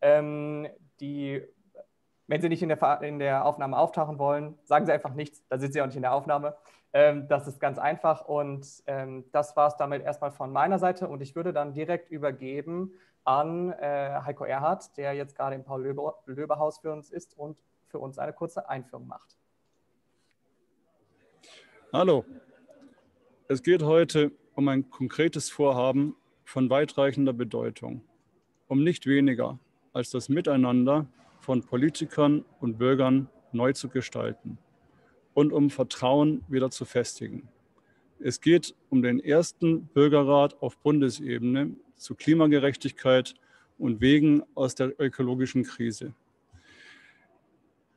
Ähm, die, wenn Sie nicht in der, in der Aufnahme auftauchen wollen, sagen Sie einfach nichts, da sind Sie auch nicht in der Aufnahme. Ähm, das ist ganz einfach und ähm, das war es damit erstmal von meiner Seite und ich würde dann direkt übergeben an äh, Heiko Erhardt, der jetzt gerade im Paul-Löbe-Haus für uns ist und für uns eine kurze Einführung macht. Hallo. Es geht heute um ein konkretes Vorhaben von weitreichender Bedeutung, um nicht weniger als das Miteinander von Politikern und Bürgern neu zu gestalten und um Vertrauen wieder zu festigen. Es geht um den ersten Bürgerrat auf Bundesebene zu Klimagerechtigkeit und Wegen aus der ökologischen Krise.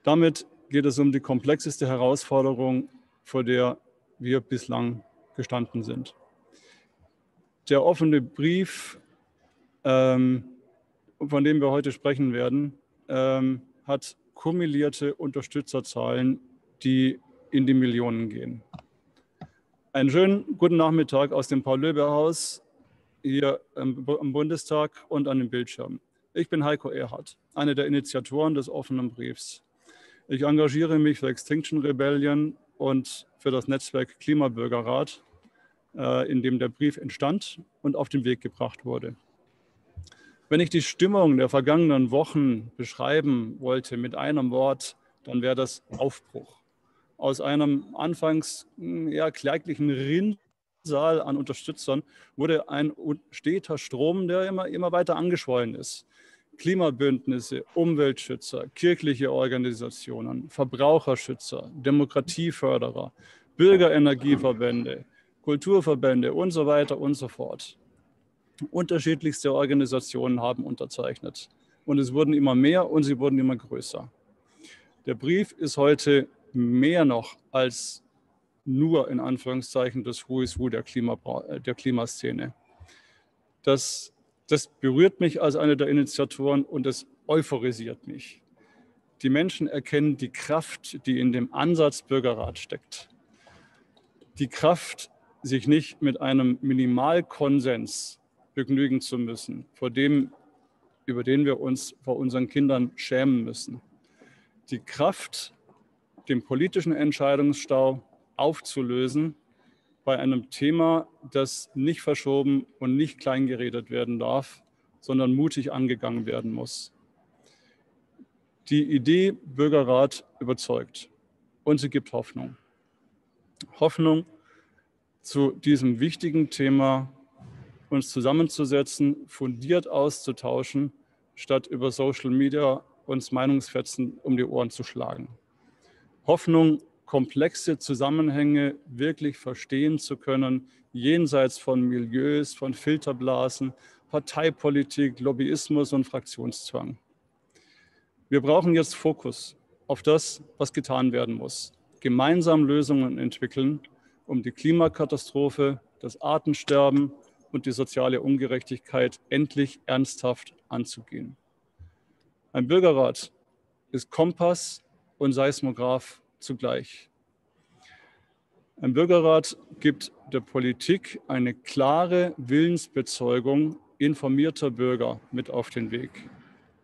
Damit geht es um die komplexeste Herausforderung, vor der wir bislang gestanden sind. Der offene Brief, ähm, von dem wir heute sprechen werden, ähm, hat kumulierte Unterstützerzahlen, die in die Millionen gehen. Einen schönen guten Nachmittag aus dem Paul-Löbe-Haus hier am Bundestag und an den Bildschirmen. Ich bin Heiko Erhardt, einer der Initiatoren des offenen Briefs. Ich engagiere mich für Extinction Rebellion und für das Netzwerk Klimabürgerrat, äh, in dem der Brief entstand und auf den Weg gebracht wurde. Wenn ich die Stimmung der vergangenen Wochen beschreiben wollte mit einem Wort, dann wäre das Aufbruch. Aus einem anfangs hm, ja, kläglichen Rinnsal an Unterstützern wurde ein steter Strom, der immer, immer weiter angeschwollen ist. Klimabündnisse, Umweltschützer, kirchliche Organisationen, Verbraucherschützer, Demokratieförderer, Bürgerenergieverbände, Kulturverbände und so weiter und so fort. Unterschiedlichste Organisationen haben unterzeichnet. Und es wurden immer mehr und sie wurden immer größer. Der Brief ist heute mehr noch als nur in Anführungszeichen das Who is Who der, Klima, der Klimaszene. Das das berührt mich als einer der Initiatoren und das euphorisiert mich. Die Menschen erkennen die Kraft, die in dem Ansatz Bürgerrat steckt. Die Kraft, sich nicht mit einem Minimalkonsens begnügen zu müssen, vor dem, über den wir uns vor unseren Kindern schämen müssen. Die Kraft, den politischen Entscheidungsstau aufzulösen bei einem Thema, das nicht verschoben und nicht kleingeredet werden darf, sondern mutig angegangen werden muss. Die Idee Bürgerrat überzeugt und sie gibt Hoffnung. Hoffnung, zu diesem wichtigen Thema uns zusammenzusetzen, fundiert auszutauschen, statt über Social Media uns Meinungsfetzen um die Ohren zu schlagen. Hoffnung, komplexe Zusammenhänge wirklich verstehen zu können, jenseits von Milieus, von Filterblasen, Parteipolitik, Lobbyismus und Fraktionszwang. Wir brauchen jetzt Fokus auf das, was getan werden muss. Gemeinsam Lösungen entwickeln, um die Klimakatastrophe, das Artensterben und die soziale Ungerechtigkeit endlich ernsthaft anzugehen. Ein Bürgerrat ist Kompass und Seismograph zugleich. Ein Bürgerrat gibt der Politik eine klare Willensbezeugung informierter Bürger mit auf den Weg,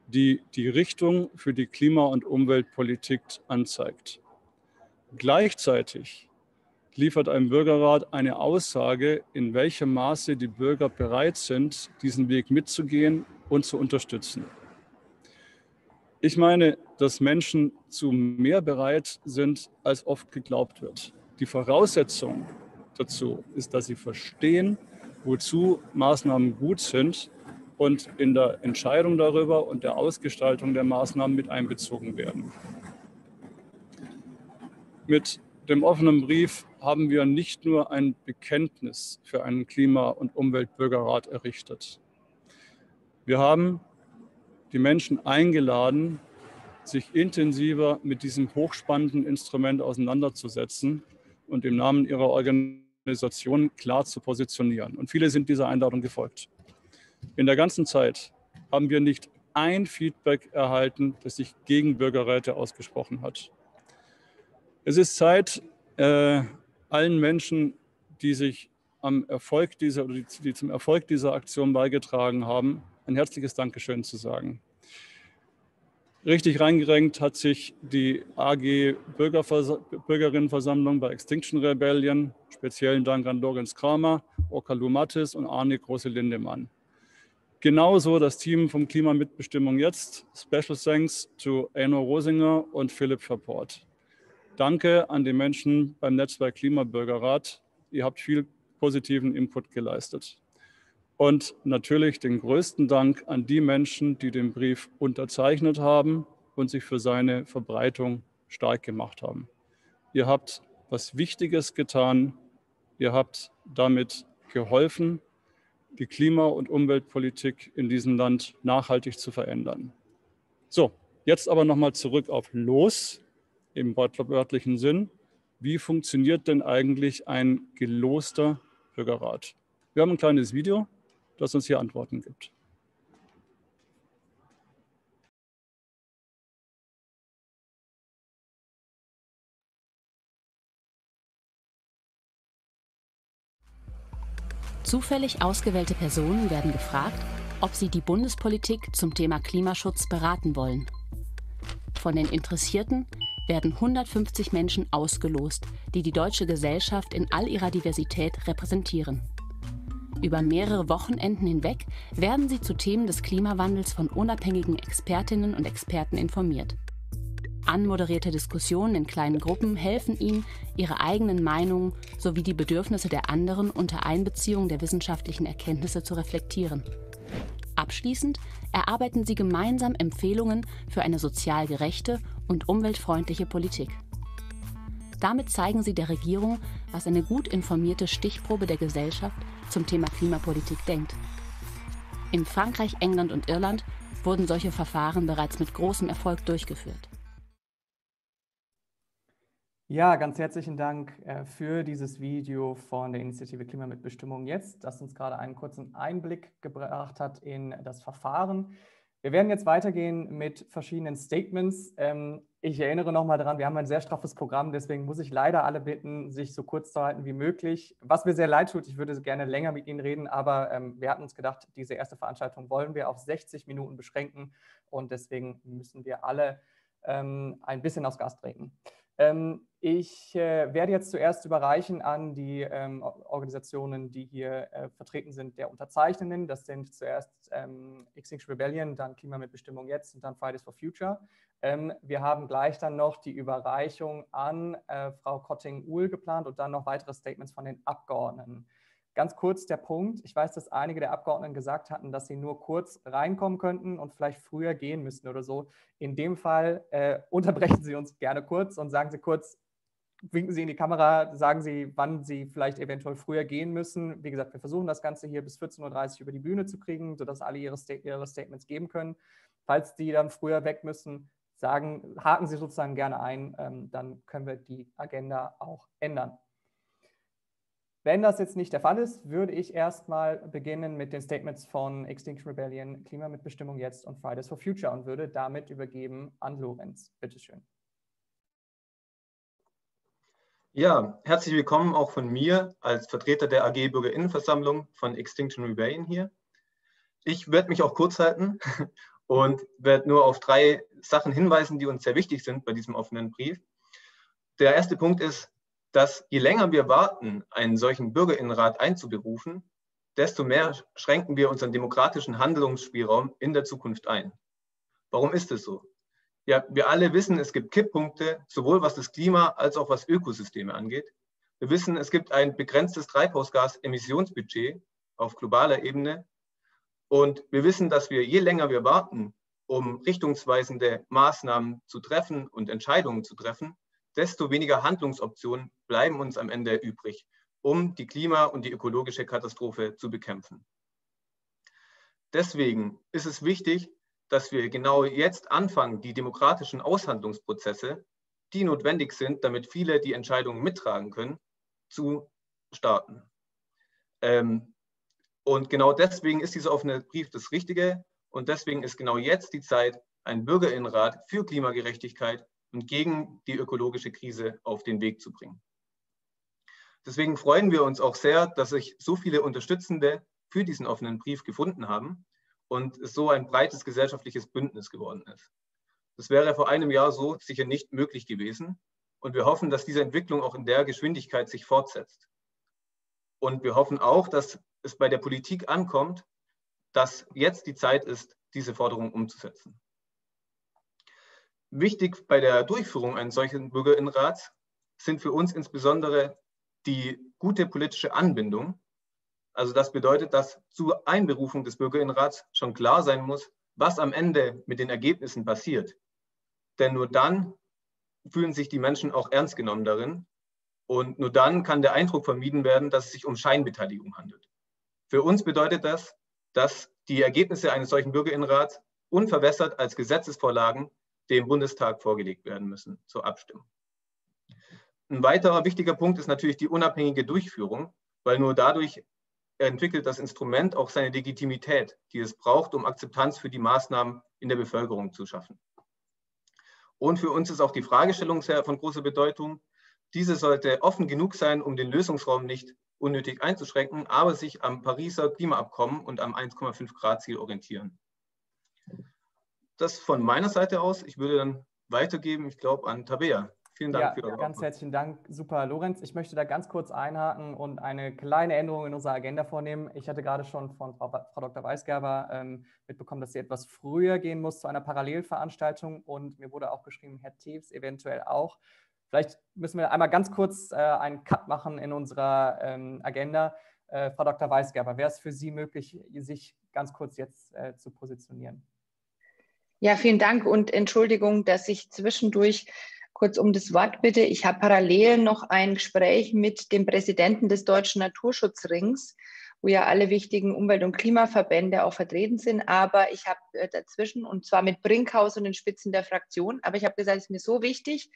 die die Richtung für die Klima- und Umweltpolitik anzeigt. Gleichzeitig liefert ein Bürgerrat eine Aussage, in welchem Maße die Bürger bereit sind, diesen Weg mitzugehen und zu unterstützen. Ich meine, dass Menschen zu mehr bereit sind, als oft geglaubt wird. Die Voraussetzung dazu ist, dass sie verstehen, wozu Maßnahmen gut sind und in der Entscheidung darüber und der Ausgestaltung der Maßnahmen mit einbezogen werden. Mit dem offenen Brief haben wir nicht nur ein Bekenntnis für einen Klima- und Umweltbürgerrat errichtet. Wir haben die Menschen eingeladen, sich intensiver mit diesem hochspannenden Instrument auseinanderzusetzen und im Namen ihrer Organisation klar zu positionieren. Und viele sind dieser Einladung gefolgt. In der ganzen Zeit haben wir nicht ein Feedback erhalten, das sich gegen Bürgerräte ausgesprochen hat. Es ist Zeit, äh, allen Menschen, die sich am Erfolg dieser oder die, die zum Erfolg dieser Aktion beigetragen haben, ein herzliches Dankeschön zu sagen. Richtig reingerenkt hat sich die AG Bürgerinnenversammlung bei Extinction Rebellion. Speziellen Dank an Lorenz Kramer, Okalu Mattis und Arne Große-Lindemann. Genauso das Team vom Klimamitbestimmung jetzt. Special thanks to Eno Rosinger und Philipp Verport. Danke an die Menschen beim Netzwerk Klimabürgerrat. Ihr habt viel positiven Input geleistet. Und natürlich den größten Dank an die Menschen, die den Brief unterzeichnet haben und sich für seine Verbreitung stark gemacht haben. Ihr habt was Wichtiges getan. Ihr habt damit geholfen, die Klima- und Umweltpolitik in diesem Land nachhaltig zu verändern. So, jetzt aber nochmal zurück auf Los im wörtlichen Sinn. Wie funktioniert denn eigentlich ein geloster Bürgerrat? Wir haben ein kleines Video, das uns hier Antworten gibt. Zufällig ausgewählte Personen werden gefragt, ob sie die Bundespolitik zum Thema Klimaschutz beraten wollen. Von den Interessierten werden 150 Menschen ausgelost, die die deutsche Gesellschaft in all ihrer Diversität repräsentieren. Über mehrere Wochenenden hinweg werden sie zu Themen des Klimawandels von unabhängigen Expertinnen und Experten informiert. Anmoderierte Diskussionen in kleinen Gruppen helfen ihnen, ihre eigenen Meinungen sowie die Bedürfnisse der anderen unter Einbeziehung der wissenschaftlichen Erkenntnisse zu reflektieren. Abschließend erarbeiten sie gemeinsam Empfehlungen für eine sozial gerechte und umweltfreundliche Politik. Damit zeigen sie der Regierung, was eine gut informierte Stichprobe der Gesellschaft zum Thema Klimapolitik denkt. In Frankreich, England und Irland wurden solche Verfahren bereits mit großem Erfolg durchgeführt. Ja, ganz herzlichen Dank äh, für dieses Video von der Initiative Klimamitbestimmung jetzt, das uns gerade einen kurzen Einblick gebracht hat in das Verfahren. Wir werden jetzt weitergehen mit verschiedenen Statements. Ähm, ich erinnere nochmal daran, wir haben ein sehr straffes Programm, deswegen muss ich leider alle bitten, sich so kurz zu halten wie möglich. Was mir sehr leid tut, ich würde gerne länger mit Ihnen reden, aber ähm, wir hatten uns gedacht, diese erste Veranstaltung wollen wir auf 60 Minuten beschränken und deswegen müssen wir alle ähm, ein bisschen aus Gast treten. Ähm, ich äh, werde jetzt zuerst überreichen an die ähm, Organisationen, die hier äh, vertreten sind, der Unterzeichnenden. Das sind zuerst ähm, Extinction Rebellion, dann Klima mit Bestimmung jetzt und dann Fridays for Future. Ähm, wir haben gleich dann noch die Überreichung an äh, Frau Kotting-Uhl geplant und dann noch weitere Statements von den Abgeordneten. Ganz kurz der Punkt. Ich weiß, dass einige der Abgeordneten gesagt hatten, dass sie nur kurz reinkommen könnten und vielleicht früher gehen müssten oder so. In dem Fall äh, unterbrechen Sie uns gerne kurz und sagen Sie kurz, winken Sie in die Kamera, sagen Sie, wann Sie vielleicht eventuell früher gehen müssen. Wie gesagt, wir versuchen das Ganze hier bis 14.30 Uhr über die Bühne zu kriegen, sodass alle ihre, Sta ihre Statements geben können. Falls die dann früher weg müssen, sagen, haken Sie sozusagen gerne ein, ähm, dann können wir die Agenda auch ändern. Wenn das jetzt nicht der Fall ist, würde ich erstmal beginnen mit den Statements von Extinction Rebellion, Klimamitbestimmung jetzt und Fridays for Future und würde damit übergeben an Lorenz. Bitte schön. Ja, herzlich willkommen auch von mir als Vertreter der AG Bürgerinnenversammlung von Extinction Rebellion hier. Ich werde mich auch kurz halten und werde nur auf drei Sachen hinweisen, die uns sehr wichtig sind bei diesem offenen Brief. Der erste Punkt ist, dass je länger wir warten, einen solchen Bürgerinnenrat einzuberufen, desto mehr schränken wir unseren demokratischen Handlungsspielraum in der Zukunft ein. Warum ist es so? Ja, wir alle wissen, es gibt Kipppunkte, sowohl was das Klima als auch was Ökosysteme angeht. Wir wissen, es gibt ein begrenztes Treibhausgasemissionsbudget auf globaler Ebene. Und wir wissen, dass wir, je länger wir warten, um richtungsweisende Maßnahmen zu treffen und Entscheidungen zu treffen, desto weniger Handlungsoptionen bleiben uns am Ende übrig, um die Klima- und die ökologische Katastrophe zu bekämpfen. Deswegen ist es wichtig, dass wir genau jetzt anfangen, die demokratischen Aushandlungsprozesse, die notwendig sind, damit viele die Entscheidungen mittragen können, zu starten. Ähm, und genau deswegen ist dieser offene Brief das Richtige. Und deswegen ist genau jetzt die Zeit, einen Bürgerinnenrat für Klimagerechtigkeit und gegen die ökologische Krise auf den Weg zu bringen. Deswegen freuen wir uns auch sehr, dass sich so viele Unterstützende für diesen offenen Brief gefunden haben und es so ein breites gesellschaftliches Bündnis geworden ist. Das wäre vor einem Jahr so sicher nicht möglich gewesen. Und wir hoffen, dass diese Entwicklung auch in der Geschwindigkeit sich fortsetzt. Und wir hoffen auch, dass es bei der Politik ankommt, dass jetzt die Zeit ist, diese Forderung umzusetzen. Wichtig bei der Durchführung eines solchen Bürgerinnenrats sind für uns insbesondere die gute politische Anbindung. Also das bedeutet, dass zur Einberufung des Bürgerinnenrats schon klar sein muss, was am Ende mit den Ergebnissen passiert. Denn nur dann fühlen sich die Menschen auch ernst genommen darin. Und nur dann kann der Eindruck vermieden werden, dass es sich um Scheinbeteiligung handelt. Für uns bedeutet das, dass die Ergebnisse eines solchen Bürgerinnenrats unverwässert als Gesetzesvorlagen dem Bundestag vorgelegt werden müssen zur Abstimmung. Ein weiterer wichtiger Punkt ist natürlich die unabhängige Durchführung, weil nur dadurch entwickelt das Instrument auch seine Legitimität, die es braucht, um Akzeptanz für die Maßnahmen in der Bevölkerung zu schaffen. Und für uns ist auch die Fragestellung sehr von großer Bedeutung. Diese sollte offen genug sein, um den Lösungsraum nicht unnötig einzuschränken, aber sich am Pariser Klimaabkommen und am 1,5 Grad Ziel orientieren. Das von meiner Seite aus. Ich würde dann weitergeben, ich glaube, an Tabea. Vielen Dank ja, für eure Ganz herzlichen Dank. Super, Lorenz. Ich möchte da ganz kurz einhaken und eine kleine Änderung in unserer Agenda vornehmen. Ich hatte gerade schon von Frau, Frau Dr. Weisgerber ähm, mitbekommen, dass sie etwas früher gehen muss zu einer Parallelveranstaltung und mir wurde auch geschrieben, Herr Teves eventuell auch. Vielleicht müssen wir einmal ganz kurz äh, einen Cut machen in unserer ähm, Agenda. Äh, Frau Dr. Weisgerber, wäre es für Sie möglich, sich ganz kurz jetzt äh, zu positionieren? Ja, vielen Dank und Entschuldigung, dass ich zwischendurch kurz um das Wort bitte. Ich habe parallel noch ein Gespräch mit dem Präsidenten des Deutschen Naturschutzrings, wo ja alle wichtigen Umwelt- und Klimaverbände auch vertreten sind. Aber ich habe äh, dazwischen, und zwar mit Brinkhaus und den Spitzen der Fraktion, aber ich habe gesagt, es ist mir so wichtig,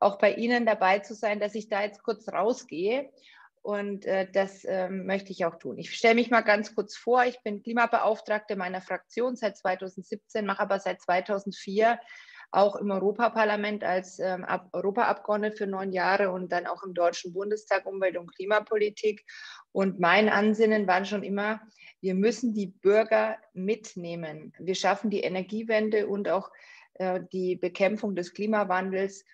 auch bei Ihnen dabei zu sein, dass ich da jetzt kurz rausgehe. Und äh, das äh, möchte ich auch tun. Ich stelle mich mal ganz kurz vor. Ich bin Klimabeauftragte meiner Fraktion seit 2017, mache aber seit 2004 auch im Europaparlament als ähm, Europaabgeordnete für neun Jahre und dann auch im Deutschen Bundestag Umwelt- und Klimapolitik. Und mein Ansinnen war schon immer, wir müssen die Bürger mitnehmen. Wir schaffen die Energiewende und auch äh, die Bekämpfung des Klimawandels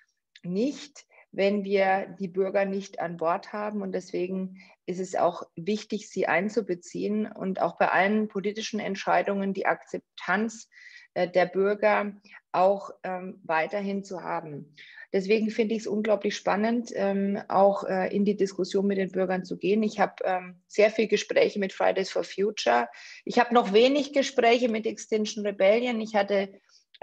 nicht, wenn wir die Bürger nicht an Bord haben. Und deswegen ist es auch wichtig, sie einzubeziehen und auch bei allen politischen Entscheidungen die Akzeptanz äh, der Bürger auch ähm, weiterhin zu haben. Deswegen finde ich es unglaublich spannend, ähm, auch äh, in die Diskussion mit den Bürgern zu gehen. Ich habe ähm, sehr viele Gespräche mit Fridays for Future. Ich habe noch wenig Gespräche mit Extinction Rebellion. Ich hatte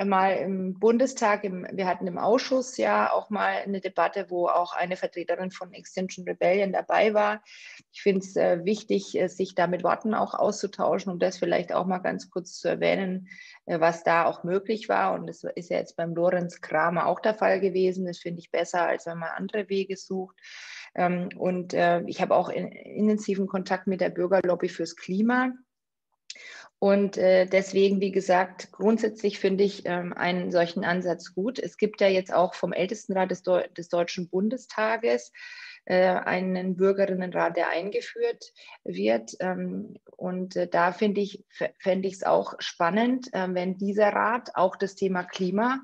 mal im Bundestag, im, wir hatten im Ausschuss ja auch mal eine Debatte, wo auch eine Vertreterin von Extinction Rebellion dabei war. Ich finde es äh, wichtig, äh, sich da mit Worten auch auszutauschen, um das vielleicht auch mal ganz kurz zu erwähnen, äh, was da auch möglich war. Und das ist ja jetzt beim Lorenz Kramer auch der Fall gewesen. Das finde ich besser, als wenn man andere Wege sucht. Ähm, und äh, ich habe auch in, intensiven Kontakt mit der Bürgerlobby fürs Klima. Und äh, deswegen, wie gesagt, grundsätzlich finde ich ähm, einen solchen Ansatz gut. Es gibt ja jetzt auch vom Ältestenrat des, Deu des Deutschen Bundestages äh, einen Bürgerinnenrat, der eingeführt wird. Ähm, und äh, da finde ich, fände ich es auch spannend, äh, wenn dieser Rat auch das Thema Klima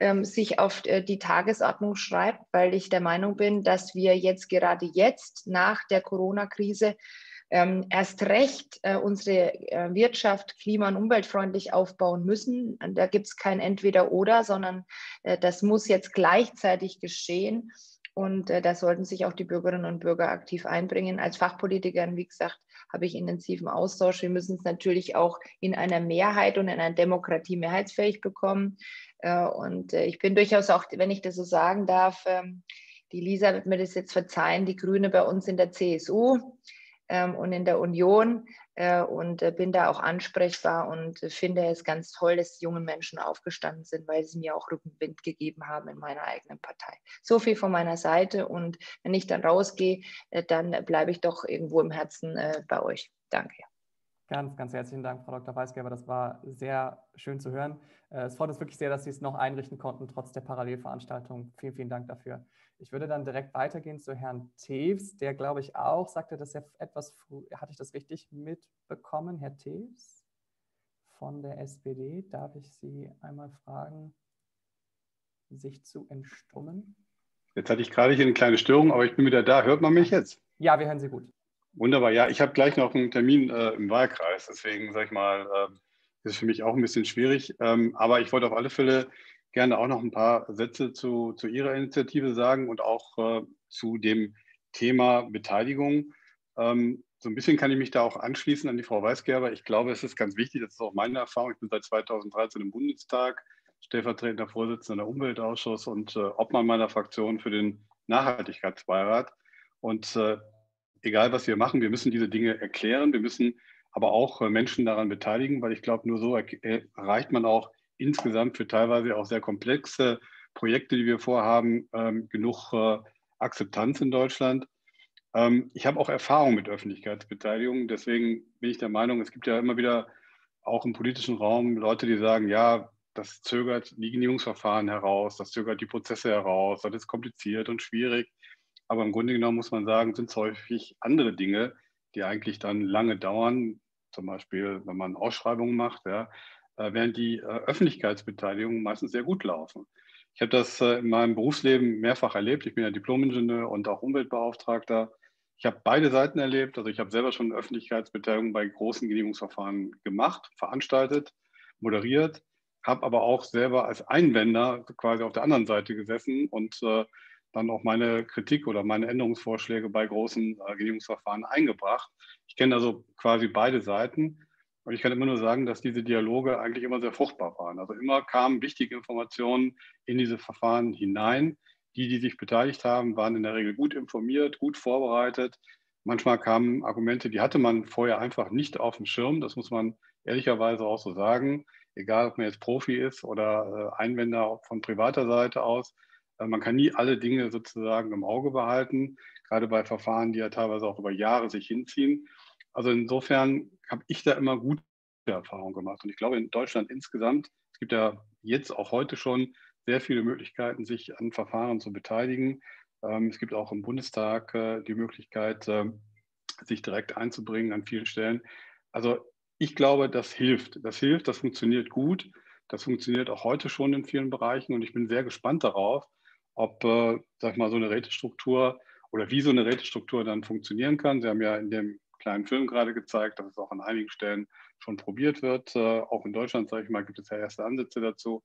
ähm, sich auf äh, die Tagesordnung schreibt, weil ich der Meinung bin, dass wir jetzt gerade jetzt nach der Corona-Krise ähm, erst recht äh, unsere äh, Wirtschaft klima- und umweltfreundlich aufbauen müssen. Da gibt es kein Entweder-Oder, sondern äh, das muss jetzt gleichzeitig geschehen. Und äh, da sollten sich auch die Bürgerinnen und Bürger aktiv einbringen. Als Fachpolitikerin, wie gesagt, habe ich intensiven Austausch. Wir müssen es natürlich auch in einer Mehrheit und in einer Demokratie mehrheitsfähig bekommen. Äh, und äh, ich bin durchaus auch, wenn ich das so sagen darf, ähm, die Lisa wird mir das jetzt verzeihen, die Grüne bei uns in der CSU ähm, und in der Union äh, und äh, bin da auch ansprechbar und finde es ganz toll, dass junge Menschen aufgestanden sind, weil sie mir auch Rückenwind gegeben haben in meiner eigenen Partei. So viel von meiner Seite und wenn ich dann rausgehe, äh, dann bleibe ich doch irgendwo im Herzen äh, bei euch. Danke. Ganz, ganz herzlichen Dank, Frau Dr. Weisgerber. Das war sehr schön zu hören. Äh, es freut uns wirklich sehr, dass Sie es noch einrichten konnten, trotz der Parallelveranstaltung. Vielen, vielen Dank dafür. Ich würde dann direkt weitergehen zu Herrn Tews, der, glaube ich, auch sagte, dass er etwas früh, hatte ich das richtig mitbekommen, Herr Tews von der SPD? Darf ich Sie einmal fragen? sich zu entstummen. Jetzt hatte ich gerade hier eine kleine Störung, aber ich bin wieder da. Hört man mich jetzt? Ja, wir hören Sie gut. Wunderbar. Ja, ich habe gleich noch einen Termin äh, im Wahlkreis. Deswegen sage ich mal, äh, ist für mich auch ein bisschen schwierig. Ähm, aber ich wollte auf alle Fälle gerne auch noch ein paar Sätze zu, zu Ihrer Initiative sagen und auch äh, zu dem Thema Beteiligung. Ähm, so ein bisschen kann ich mich da auch anschließen an die Frau Weisgerber. Ich glaube, es ist ganz wichtig, das ist auch meine Erfahrung. Ich bin seit 2013 im Bundestag, stellvertretender Vorsitzender der Umweltausschuss und äh, Obmann meiner Fraktion für den Nachhaltigkeitsbeirat. Und äh, egal, was wir machen, wir müssen diese Dinge erklären. Wir müssen aber auch äh, Menschen daran beteiligen, weil ich glaube, nur so äh, erreicht man auch insgesamt für teilweise auch sehr komplexe Projekte, die wir vorhaben, ähm, genug äh, Akzeptanz in Deutschland. Ähm, ich habe auch Erfahrung mit Öffentlichkeitsbeteiligung, deswegen bin ich der Meinung, es gibt ja immer wieder auch im politischen Raum Leute, die sagen, ja, das zögert die Genehmigungsverfahren heraus, das zögert die Prozesse heraus, das ist kompliziert und schwierig. Aber im Grunde genommen muss man sagen, sind es häufig andere Dinge, die eigentlich dann lange dauern, zum Beispiel, wenn man Ausschreibungen macht, ja, während die äh, Öffentlichkeitsbeteiligung meistens sehr gut laufen. Ich habe das äh, in meinem Berufsleben mehrfach erlebt. Ich bin ja Diplomingenieur und auch Umweltbeauftragter. Ich habe beide Seiten erlebt. Also ich habe selber schon Öffentlichkeitsbeteiligung bei großen Genehmigungsverfahren gemacht, veranstaltet, moderiert, habe aber auch selber als Einwender quasi auf der anderen Seite gesessen und äh, dann auch meine Kritik oder meine Änderungsvorschläge bei großen äh, Genehmigungsverfahren eingebracht. Ich kenne also quasi beide Seiten und ich kann immer nur sagen, dass diese Dialoge eigentlich immer sehr fruchtbar waren. Also immer kamen wichtige Informationen in diese Verfahren hinein. Die, die sich beteiligt haben, waren in der Regel gut informiert, gut vorbereitet. Manchmal kamen Argumente, die hatte man vorher einfach nicht auf dem Schirm. Das muss man ehrlicherweise auch so sagen. Egal, ob man jetzt Profi ist oder äh, Einwender von privater Seite aus. Äh, man kann nie alle Dinge sozusagen im Auge behalten, gerade bei Verfahren, die ja teilweise auch über Jahre sich hinziehen. Also insofern habe ich da immer gute Erfahrungen gemacht. Und ich glaube, in Deutschland insgesamt, es gibt ja jetzt auch heute schon sehr viele Möglichkeiten, sich an Verfahren zu beteiligen. Ähm, es gibt auch im Bundestag äh, die Möglichkeit, ähm, sich direkt einzubringen an vielen Stellen. Also ich glaube, das hilft. Das hilft, das funktioniert gut. Das funktioniert auch heute schon in vielen Bereichen und ich bin sehr gespannt darauf, ob, äh, sag ich mal, so eine Rätestruktur oder wie so eine Rätestruktur dann funktionieren kann. Sie haben ja in dem kleinen Film gerade gezeigt, dass es auch an einigen Stellen schon probiert wird. Äh, auch in Deutschland, sage ich mal, gibt es ja erste Ansätze dazu.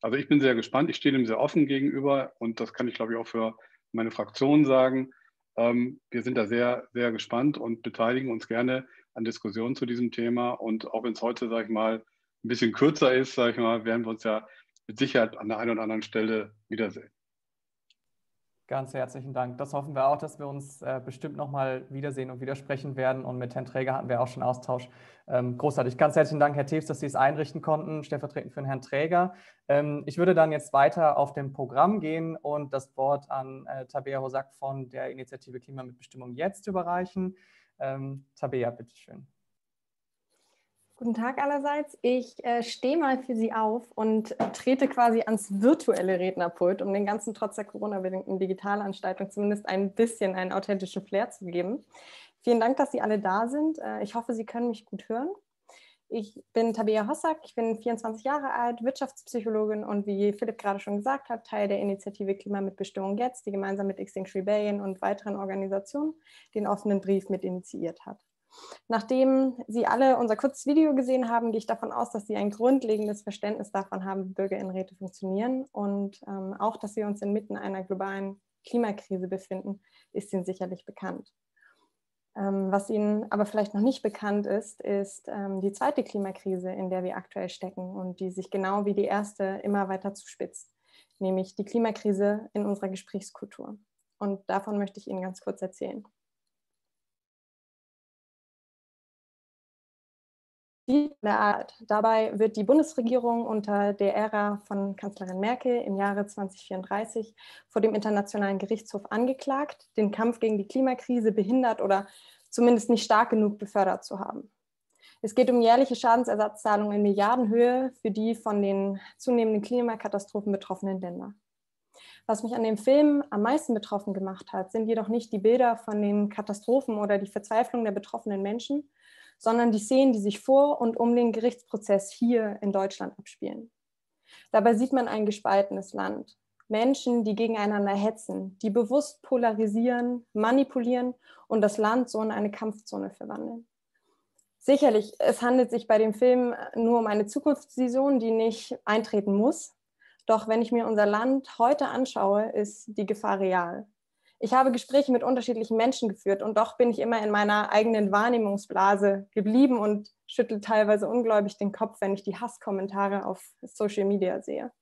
Also ich bin sehr gespannt. Ich stehe dem sehr offen gegenüber und das kann ich, glaube ich, auch für meine Fraktion sagen. Ähm, wir sind da sehr, sehr gespannt und beteiligen uns gerne an Diskussionen zu diesem Thema. Und auch wenn es heute, sage ich mal, ein bisschen kürzer ist, sage ich mal, werden wir uns ja mit Sicherheit an der einen oder anderen Stelle wiedersehen. Ganz herzlichen Dank. Das hoffen wir auch, dass wir uns äh, bestimmt nochmal wiedersehen und widersprechen werden. Und mit Herrn Träger hatten wir auch schon Austausch. Ähm, großartig. Ganz herzlichen Dank, Herr Teves, dass Sie es einrichten konnten, stellvertretend für den Herrn Träger. Ähm, ich würde dann jetzt weiter auf dem Programm gehen und das Wort an äh, Tabea Rosak von der Initiative Klima mit Bestimmung jetzt überreichen. Ähm, Tabea, bitteschön. Guten Tag allerseits. Ich äh, stehe mal für Sie auf und trete quasi ans virtuelle Rednerpult, um den ganzen trotz der Corona-bedingten Digitalanstaltung zumindest ein bisschen einen authentischen Flair zu geben. Vielen Dank, dass Sie alle da sind. Äh, ich hoffe, Sie können mich gut hören. Ich bin Tabea Hossack, ich bin 24 Jahre alt, Wirtschaftspsychologin und wie Philipp gerade schon gesagt hat, Teil der Initiative Klima mit Bestimmung jetzt, die gemeinsam mit Extinction Rebellion und weiteren Organisationen den offenen Brief mit initiiert hat. Nachdem Sie alle unser kurzes Video gesehen haben, gehe ich davon aus, dass Sie ein grundlegendes Verständnis davon haben, wie Bürgerinnenräte funktionieren und ähm, auch, dass wir uns inmitten einer globalen Klimakrise befinden, ist Ihnen sicherlich bekannt. Ähm, was Ihnen aber vielleicht noch nicht bekannt ist, ist ähm, die zweite Klimakrise, in der wir aktuell stecken und die sich genau wie die erste immer weiter zuspitzt, nämlich die Klimakrise in unserer Gesprächskultur. Und davon möchte ich Ihnen ganz kurz erzählen. Der Art. Dabei wird die Bundesregierung unter der Ära von Kanzlerin Merkel im Jahre 2034 vor dem Internationalen Gerichtshof angeklagt, den Kampf gegen die Klimakrise behindert oder zumindest nicht stark genug befördert zu haben. Es geht um jährliche Schadensersatzzahlungen in Milliardenhöhe für die von den zunehmenden Klimakatastrophen betroffenen Länder. Was mich an dem Film am meisten betroffen gemacht hat, sind jedoch nicht die Bilder von den Katastrophen oder die Verzweiflung der betroffenen Menschen, sondern die Szenen, die sich vor und um den Gerichtsprozess hier in Deutschland abspielen. Dabei sieht man ein gespaltenes Land. Menschen, die gegeneinander hetzen, die bewusst polarisieren, manipulieren und das Land so in eine Kampfzone verwandeln. Sicherlich, es handelt sich bei dem Film nur um eine Zukunftsvision, die nicht eintreten muss. Doch wenn ich mir unser Land heute anschaue, ist die Gefahr real. Ich habe Gespräche mit unterschiedlichen Menschen geführt und doch bin ich immer in meiner eigenen Wahrnehmungsblase geblieben und schüttel teilweise ungläubig den Kopf, wenn ich die Hasskommentare auf Social Media sehe.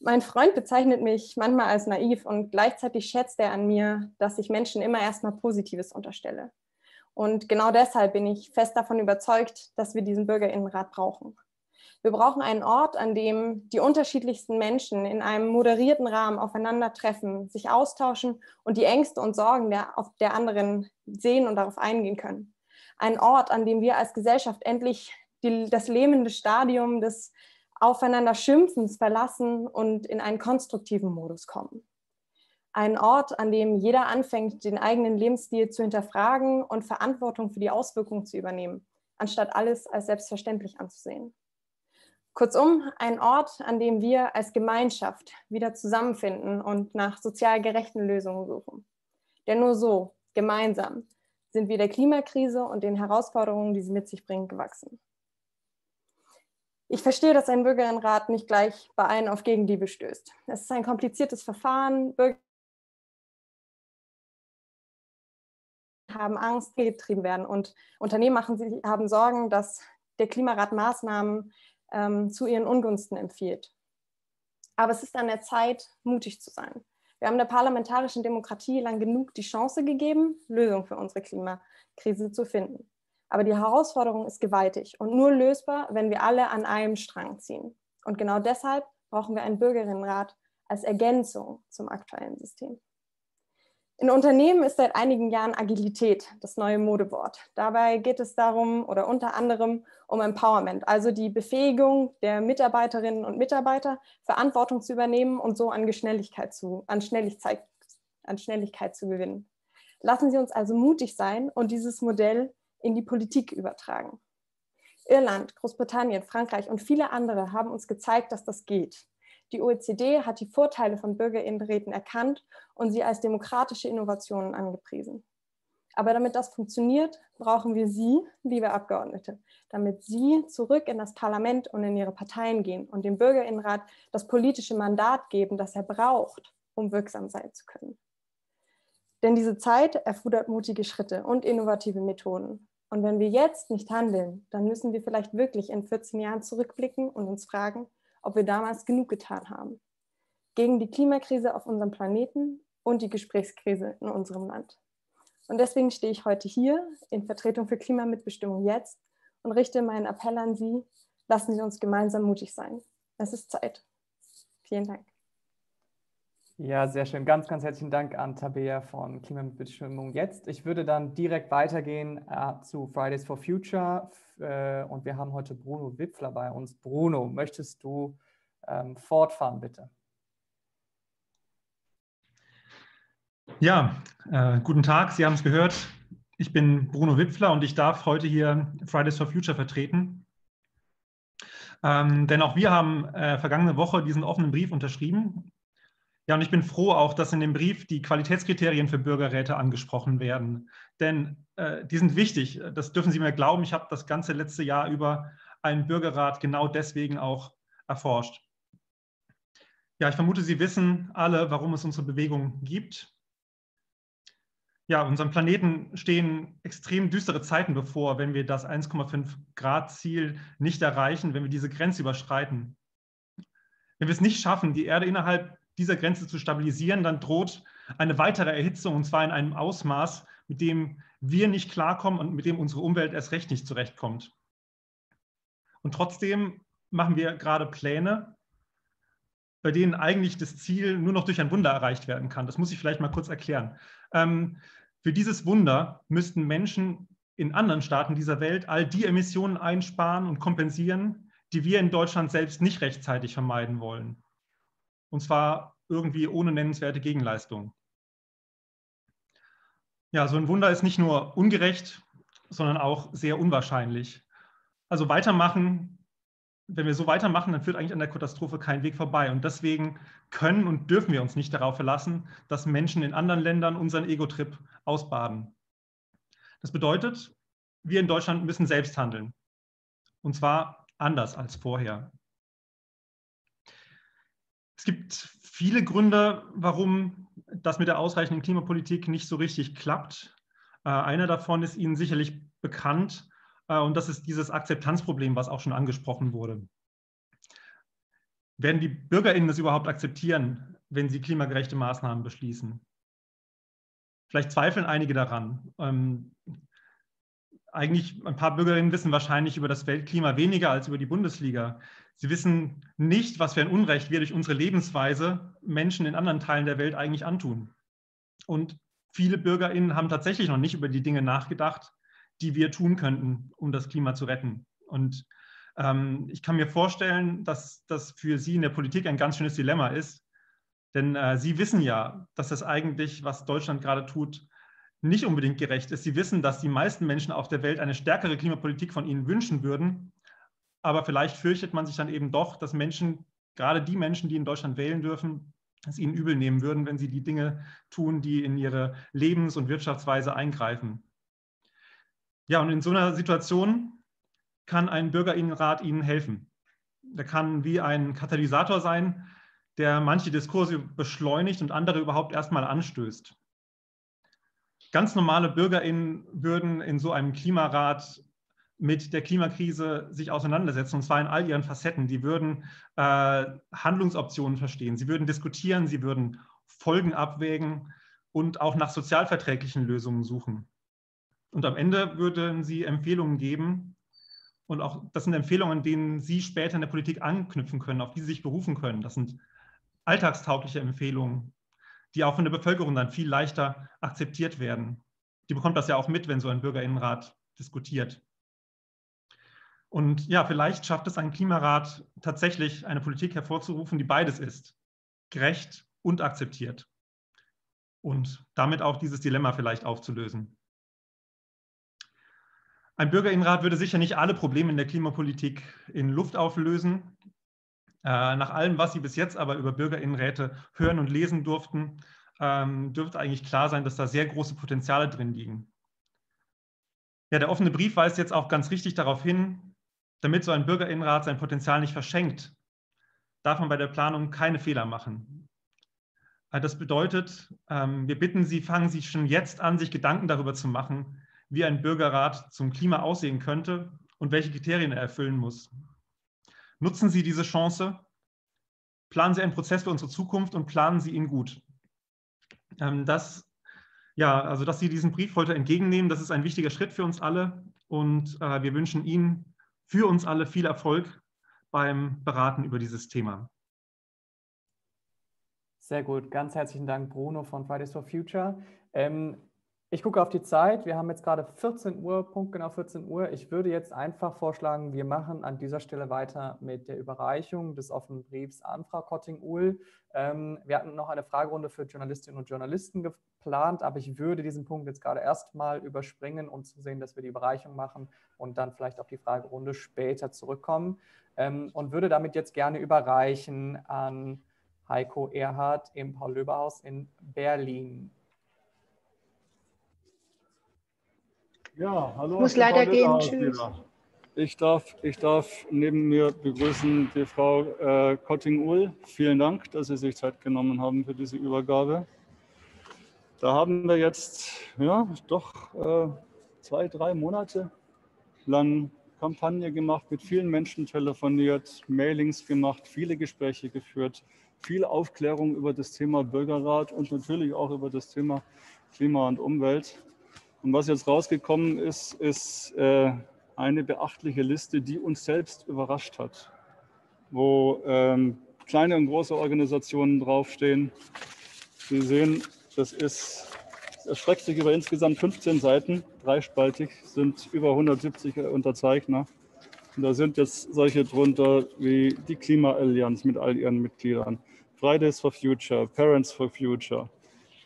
Mein Freund bezeichnet mich manchmal als naiv und gleichzeitig schätzt er an mir, dass ich Menschen immer erstmal Positives unterstelle. Und genau deshalb bin ich fest davon überzeugt, dass wir diesen Bürgerinnenrat brauchen. Wir brauchen einen Ort, an dem die unterschiedlichsten Menschen in einem moderierten Rahmen aufeinandertreffen, sich austauschen und die Ängste und Sorgen der, der anderen sehen und darauf eingehen können. Ein Ort, an dem wir als Gesellschaft endlich die, das lähmende Stadium des Aufeinanderschimpfens verlassen und in einen konstruktiven Modus kommen. Ein Ort, an dem jeder anfängt, den eigenen Lebensstil zu hinterfragen und Verantwortung für die Auswirkungen zu übernehmen, anstatt alles als selbstverständlich anzusehen. Kurzum, ein Ort, an dem wir als Gemeinschaft wieder zusammenfinden und nach sozial gerechten Lösungen suchen. Denn nur so, gemeinsam, sind wir der Klimakrise und den Herausforderungen, die sie mit sich bringt, gewachsen. Ich verstehe, dass ein Bürgerinnenrat nicht gleich bei allen auf Gegenliebe stößt. Es ist ein kompliziertes Verfahren. Bürger haben Angst, getrieben werden und Unternehmen machen sich, haben Sorgen, dass der Klimarat Maßnahmen ähm, zu ihren Ungunsten empfiehlt. Aber es ist an der Zeit, mutig zu sein. Wir haben der parlamentarischen Demokratie lang genug die Chance gegeben, Lösungen für unsere Klimakrise zu finden. Aber die Herausforderung ist gewaltig und nur lösbar, wenn wir alle an einem Strang ziehen. Und genau deshalb brauchen wir einen Bürgerinnenrat als Ergänzung zum aktuellen System. In Unternehmen ist seit einigen Jahren Agilität das neue Modewort. Dabei geht es darum oder unter anderem um Empowerment, also die Befähigung der Mitarbeiterinnen und Mitarbeiter, Verantwortung zu übernehmen und so an Geschnelligkeit zu, an Schnelligkeit, an Schnelligkeit zu gewinnen. Lassen Sie uns also mutig sein und dieses Modell in die Politik übertragen. Irland, Großbritannien, Frankreich und viele andere haben uns gezeigt, dass das geht. Die OECD hat die Vorteile von Bürgerinnenräten erkannt und sie als demokratische Innovationen angepriesen. Aber damit das funktioniert, brauchen wir Sie, liebe Abgeordnete, damit Sie zurück in das Parlament und in Ihre Parteien gehen und dem Bürgerinnenrat das politische Mandat geben, das er braucht, um wirksam sein zu können. Denn diese Zeit erfordert mutige Schritte und innovative Methoden. Und wenn wir jetzt nicht handeln, dann müssen wir vielleicht wirklich in 14 Jahren zurückblicken und uns fragen, ob wir damals genug getan haben. Gegen die Klimakrise auf unserem Planeten und die Gesprächskrise in unserem Land. Und deswegen stehe ich heute hier in Vertretung für Klimamitbestimmung jetzt und richte meinen Appell an Sie, lassen Sie uns gemeinsam mutig sein. Es ist Zeit. Vielen Dank. Ja, sehr schön. Ganz, ganz herzlichen Dank an Tabea von Klimamitbestimmung jetzt. Ich würde dann direkt weitergehen äh, zu Fridays for Future äh, und wir haben heute Bruno Wipfler bei uns. Bruno, möchtest du ähm, fortfahren, bitte? Ja, äh, guten Tag. Sie haben es gehört. Ich bin Bruno Wipfler und ich darf heute hier Fridays for Future vertreten. Ähm, denn auch wir haben äh, vergangene Woche diesen offenen Brief unterschrieben ja, und ich bin froh auch, dass in dem Brief die Qualitätskriterien für Bürgerräte angesprochen werden. Denn äh, die sind wichtig. Das dürfen Sie mir glauben. Ich habe das ganze letzte Jahr über einen Bürgerrat genau deswegen auch erforscht. Ja, ich vermute, Sie wissen alle, warum es unsere Bewegung gibt. Ja, unserem Planeten stehen extrem düstere Zeiten bevor, wenn wir das 1,5 Grad Ziel nicht erreichen, wenn wir diese Grenze überschreiten. Wenn wir es nicht schaffen, die Erde innerhalb dieser Grenze zu stabilisieren, dann droht eine weitere Erhitzung und zwar in einem Ausmaß, mit dem wir nicht klarkommen und mit dem unsere Umwelt erst recht nicht zurechtkommt. Und trotzdem machen wir gerade Pläne, bei denen eigentlich das Ziel nur noch durch ein Wunder erreicht werden kann. Das muss ich vielleicht mal kurz erklären. Ähm, für dieses Wunder müssten Menschen in anderen Staaten dieser Welt all die Emissionen einsparen und kompensieren, die wir in Deutschland selbst nicht rechtzeitig vermeiden wollen und zwar irgendwie ohne nennenswerte Gegenleistung. Ja, so ein Wunder ist nicht nur ungerecht, sondern auch sehr unwahrscheinlich. Also weitermachen wenn wir so weitermachen, dann führt eigentlich an der Katastrophe kein Weg vorbei. Und deswegen können und dürfen wir uns nicht darauf verlassen, dass Menschen in anderen Ländern unseren Ego-Trip ausbaden. Das bedeutet, wir in Deutschland müssen selbst handeln. Und zwar anders als vorher. Es gibt viele Gründe, warum das mit der ausreichenden Klimapolitik nicht so richtig klappt. Äh, einer davon ist Ihnen sicherlich bekannt äh, und das ist dieses Akzeptanzproblem, was auch schon angesprochen wurde. Werden die BürgerInnen das überhaupt akzeptieren, wenn sie klimagerechte Maßnahmen beschließen? Vielleicht zweifeln einige daran. Ähm, eigentlich ein paar Bürgerinnen wissen wahrscheinlich über das Weltklima weniger als über die Bundesliga. Sie wissen nicht, was für ein Unrecht wir durch unsere Lebensweise Menschen in anderen Teilen der Welt eigentlich antun. Und viele BürgerInnen haben tatsächlich noch nicht über die Dinge nachgedacht, die wir tun könnten, um das Klima zu retten. Und ähm, ich kann mir vorstellen, dass das für Sie in der Politik ein ganz schönes Dilemma ist. Denn äh, Sie wissen ja, dass das eigentlich, was Deutschland gerade tut, nicht unbedingt gerecht ist. Sie wissen, dass die meisten Menschen auf der Welt eine stärkere Klimapolitik von Ihnen wünschen würden. Aber vielleicht fürchtet man sich dann eben doch, dass Menschen, gerade die Menschen, die in Deutschland wählen dürfen, es ihnen übel nehmen würden, wenn sie die Dinge tun, die in ihre Lebens- und Wirtschaftsweise eingreifen. Ja, und in so einer Situation kann ein Bürgerinnenrat Ihnen helfen. Der kann wie ein Katalysator sein, der manche Diskurse beschleunigt und andere überhaupt erstmal anstößt. Ganz normale BürgerInnen würden in so einem Klimarat mit der Klimakrise sich auseinandersetzen, und zwar in all ihren Facetten. Die würden äh, Handlungsoptionen verstehen, sie würden diskutieren, sie würden Folgen abwägen und auch nach sozialverträglichen Lösungen suchen. Und am Ende würden sie Empfehlungen geben, und auch das sind Empfehlungen, denen Sie später in der Politik anknüpfen können, auf die Sie sich berufen können. Das sind alltagstaugliche Empfehlungen, die auch von der Bevölkerung dann viel leichter akzeptiert werden. Die bekommt das ja auch mit, wenn so ein Bürgerinnenrat diskutiert. Und ja, vielleicht schafft es ein Klimarat tatsächlich eine Politik hervorzurufen, die beides ist, gerecht und akzeptiert. Und damit auch dieses Dilemma vielleicht aufzulösen. Ein Bürgerinnenrat würde sicher nicht alle Probleme in der Klimapolitik in Luft auflösen. Äh, nach allem, was Sie bis jetzt aber über Bürgerinnenräte hören und lesen durften, ähm, dürfte eigentlich klar sein, dass da sehr große Potenziale drin liegen. Ja, der offene Brief weist jetzt auch ganz richtig darauf hin, damit so ein Bürgerinnenrat sein Potenzial nicht verschenkt, darf man bei der Planung keine Fehler machen. Also das bedeutet, ähm, wir bitten Sie, fangen Sie schon jetzt an, sich Gedanken darüber zu machen, wie ein Bürgerrat zum Klima aussehen könnte und welche Kriterien er erfüllen muss. Nutzen Sie diese Chance, planen Sie einen Prozess für unsere Zukunft und planen Sie ihn gut. Ähm, das, ja, also dass Sie diesen Brief heute entgegennehmen, das ist ein wichtiger Schritt für uns alle und äh, wir wünschen Ihnen für uns alle viel Erfolg beim Beraten über dieses Thema. Sehr gut, ganz herzlichen Dank, Bruno von Fridays for Future. Ähm, ich gucke auf die Zeit. Wir haben jetzt gerade 14 Uhr, punktgenau 14 Uhr. Ich würde jetzt einfach vorschlagen, wir machen an dieser Stelle weiter mit der Überreichung des offenen Briefs an Frau Kotting-Uhl. Ähm, wir hatten noch eine Fragerunde für Journalistinnen und Journalisten geplant, aber ich würde diesen Punkt jetzt gerade erstmal überspringen und zu sehen, dass wir die Überreichung machen und dann vielleicht auf die Fragerunde später zurückkommen. Ähm, und würde damit jetzt gerne überreichen an Heiko Erhardt im Paul-Löber-Haus in Berlin. Ja, hallo. Ich muss leider gehen. Tschüss. Ich darf, ich darf neben mir begrüßen die Frau äh, Kotting-Uhl. Vielen Dank, dass Sie sich Zeit genommen haben für diese Übergabe. Da haben wir jetzt ja, doch äh, zwei, drei Monate lang Kampagne gemacht, mit vielen Menschen telefoniert, Mailings gemacht, viele Gespräche geführt, viel Aufklärung über das Thema Bürgerrat und natürlich auch über das Thema Klima und Umwelt. Und was jetzt rausgekommen ist, ist äh, eine beachtliche Liste, die uns selbst überrascht hat, wo ähm, kleine und große Organisationen draufstehen. Sie sehen, das ist, das erstreckt sich über insgesamt 15 Seiten, dreispaltig, sind über 170 Unterzeichner. Und da sind jetzt solche drunter wie die Klimaallianz mit all ihren Mitgliedern, Fridays for Future, Parents for Future,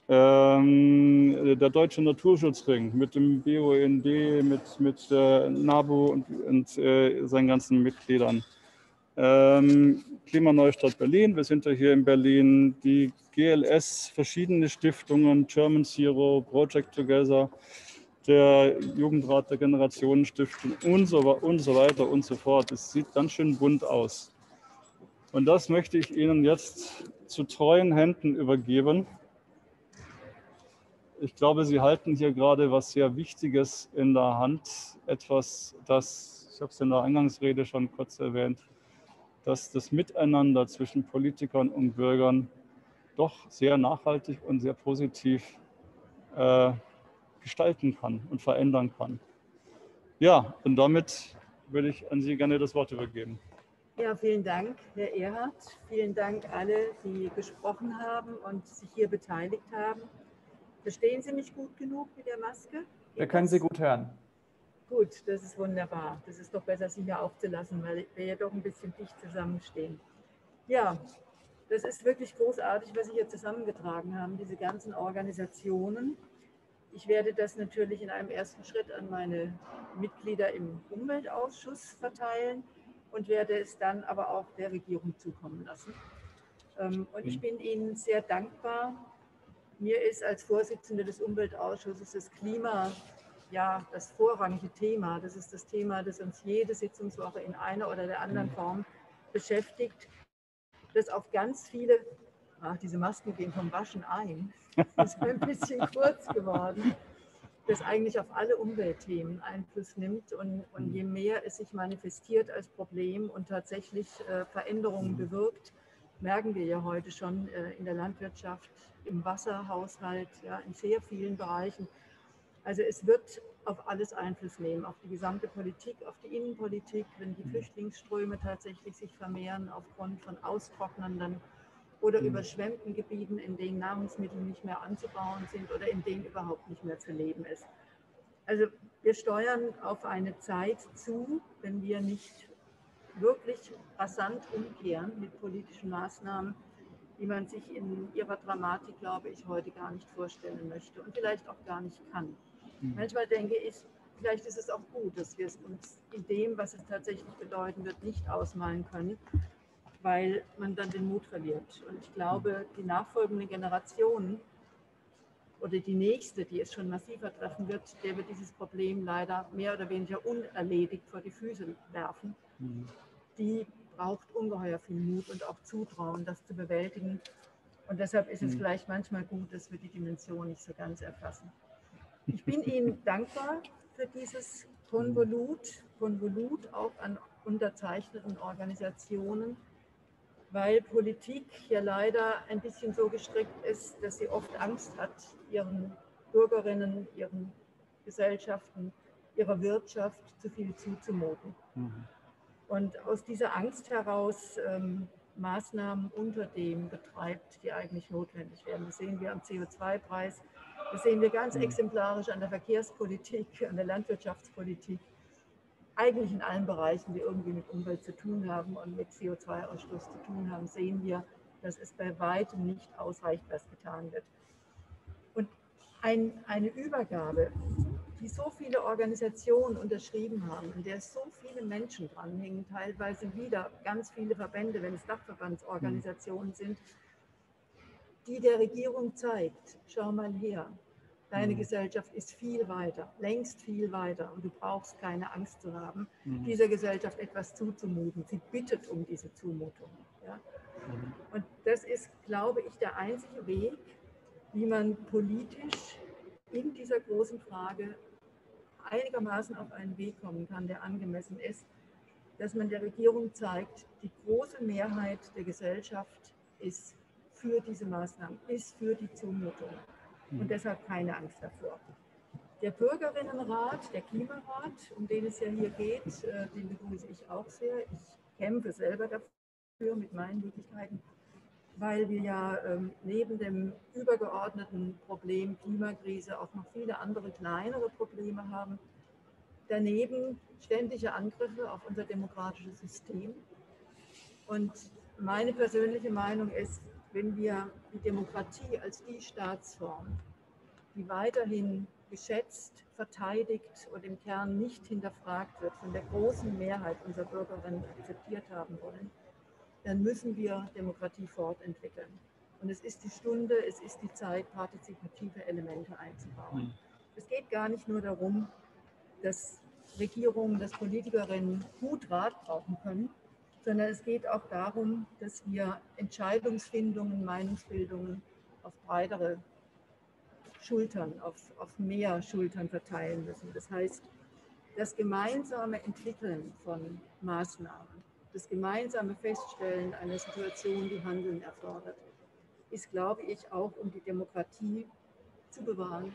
ähm, der Deutsche Naturschutzring mit dem BUND, mit, mit äh, NABU und, und äh, seinen ganzen Mitgliedern. ähm, Klimaneustadt Berlin, wir sind ja hier in Berlin, die GLS, verschiedene Stiftungen, German Zero, Project Together, der Jugendrat der Generationenstiftung und so, und so weiter und so fort. Es sieht ganz schön bunt aus. Und das möchte ich Ihnen jetzt zu treuen Händen übergeben. Ich glaube, Sie halten hier gerade was sehr Wichtiges in der Hand, etwas, das, ich habe es in der Eingangsrede schon kurz erwähnt, dass das Miteinander zwischen Politikern und Bürgern doch sehr nachhaltig und sehr positiv äh, gestalten kann und verändern kann. Ja, und damit würde ich an Sie gerne das Wort übergeben. Ja, vielen Dank, Herr Erhard. Vielen Dank alle, die gesprochen haben und sich hier beteiligt haben. Verstehen Sie mich gut genug mit der Maske? Wir können Sie gut hören. Gut, das ist wunderbar. Das ist doch besser, Sie hier aufzulassen, weil wir ja doch ein bisschen dicht zusammenstehen. Ja, das ist wirklich großartig, was Sie hier zusammengetragen haben, diese ganzen Organisationen. Ich werde das natürlich in einem ersten Schritt an meine Mitglieder im Umweltausschuss verteilen und werde es dann aber auch der Regierung zukommen lassen. Ähm, und ich bin Ihnen sehr dankbar. Mir ist als Vorsitzende des Umweltausschusses das Klima ja das vorrangige Thema. Das ist das Thema, das uns jede Sitzungswoche in einer oder der anderen mhm. Form beschäftigt, das auf ganz viele, ach, diese Masken gehen vom Waschen ein, das ist ein bisschen kurz geworden, das eigentlich auf alle Umweltthemen Einfluss nimmt. Und, und je mehr es sich manifestiert als Problem und tatsächlich äh, Veränderungen mhm. bewirkt, merken wir ja heute schon äh, in der Landwirtschaft, im Wasserhaushalt, ja, in sehr vielen Bereichen. Also es wird auf alles Einfluss nehmen, auf die gesamte Politik, auf die Innenpolitik, wenn die mhm. Flüchtlingsströme tatsächlich sich vermehren aufgrund von austrocknenden oder mhm. überschwemmten Gebieten, in denen Nahrungsmittel nicht mehr anzubauen sind oder in denen überhaupt nicht mehr zu leben ist. Also wir steuern auf eine Zeit zu, wenn wir nicht wirklich rasant umkehren mit politischen Maßnahmen, die man sich in ihrer Dramatik, glaube ich, heute gar nicht vorstellen möchte und vielleicht auch gar nicht kann. Mhm. Manchmal denke ich, vielleicht ist es auch gut, dass wir es uns in dem, was es tatsächlich bedeuten wird, nicht ausmalen können, weil man dann den Mut verliert. Und ich glaube, die nachfolgende Generation oder die nächste, die es schon massiver treffen wird, der wird dieses Problem leider mehr oder weniger unerledigt vor die Füße werfen. Mhm. Die braucht ungeheuer viel Mut und auch Zutrauen, das zu bewältigen. Und deshalb ist es mhm. vielleicht manchmal gut, dass wir die Dimension nicht so ganz erfassen. Ich bin Ihnen dankbar für dieses Konvolut, Konvolut auch an unterzeichneten Organisationen, weil Politik ja leider ein bisschen so gestrickt ist, dass sie oft Angst hat, ihren Bürgerinnen, ihren Gesellschaften, ihrer Wirtschaft zu viel zuzumuten. Mhm. Und aus dieser Angst heraus ähm, Maßnahmen unter dem betreibt, die eigentlich notwendig wären. Das sehen wir am CO2-Preis, das sehen wir ganz mhm. exemplarisch an der Verkehrspolitik, an der Landwirtschaftspolitik, eigentlich in allen Bereichen, die irgendwie mit Umwelt zu tun haben und mit CO2-Ausstoß zu tun haben, sehen wir, dass es bei weitem nicht ausreicht, was getan wird. Und ein, eine Übergabe, die so viele Organisationen unterschrieben haben, in der so viele Menschen dranhängen, teilweise wieder ganz viele Verbände, wenn es Dachverbandsorganisationen mhm. sind, die der Regierung zeigt, schau mal her, deine mhm. Gesellschaft ist viel weiter, längst viel weiter und du brauchst keine Angst zu haben, mhm. dieser Gesellschaft etwas zuzumuten. Sie bittet um diese Zumutung. Ja? Mhm. Und das ist, glaube ich, der einzige Weg, wie man politisch in dieser großen Frage einigermaßen auf einen Weg kommen kann, der angemessen ist, dass man der Regierung zeigt, die große Mehrheit der Gesellschaft ist für diese Maßnahmen, ist für die Zumutung und hm. deshalb keine Angst davor. Der Bürgerinnenrat, der Klimarat, um den es ja hier geht, äh, den begrüße ich auch sehr. Ich kämpfe selber dafür mit meinen Möglichkeiten, weil wir ja ähm, neben dem übergeordneten Problem Klimakrise auch noch viele andere kleinere Probleme haben. Daneben ständige Angriffe auf unser demokratisches System. Und meine persönliche Meinung ist, wenn wir die Demokratie als die Staatsform, die weiterhin geschätzt, verteidigt und im Kern nicht hinterfragt wird, von der großen Mehrheit unserer Bürgerinnen akzeptiert haben wollen, dann müssen wir Demokratie fortentwickeln. Und es ist die Stunde, es ist die Zeit, partizipative Elemente einzubauen. Hm. Es geht gar nicht nur darum, dass Regierungen, dass Politikerinnen gut Rat brauchen können, sondern es geht auch darum, dass wir Entscheidungsfindungen, Meinungsbildungen auf breitere Schultern, auf, auf mehr Schultern verteilen müssen. Das heißt, das gemeinsame Entwickeln von Maßnahmen, das gemeinsame Feststellen einer Situation, die Handeln erfordert, ist, glaube ich, auch um die Demokratie zu bewahren,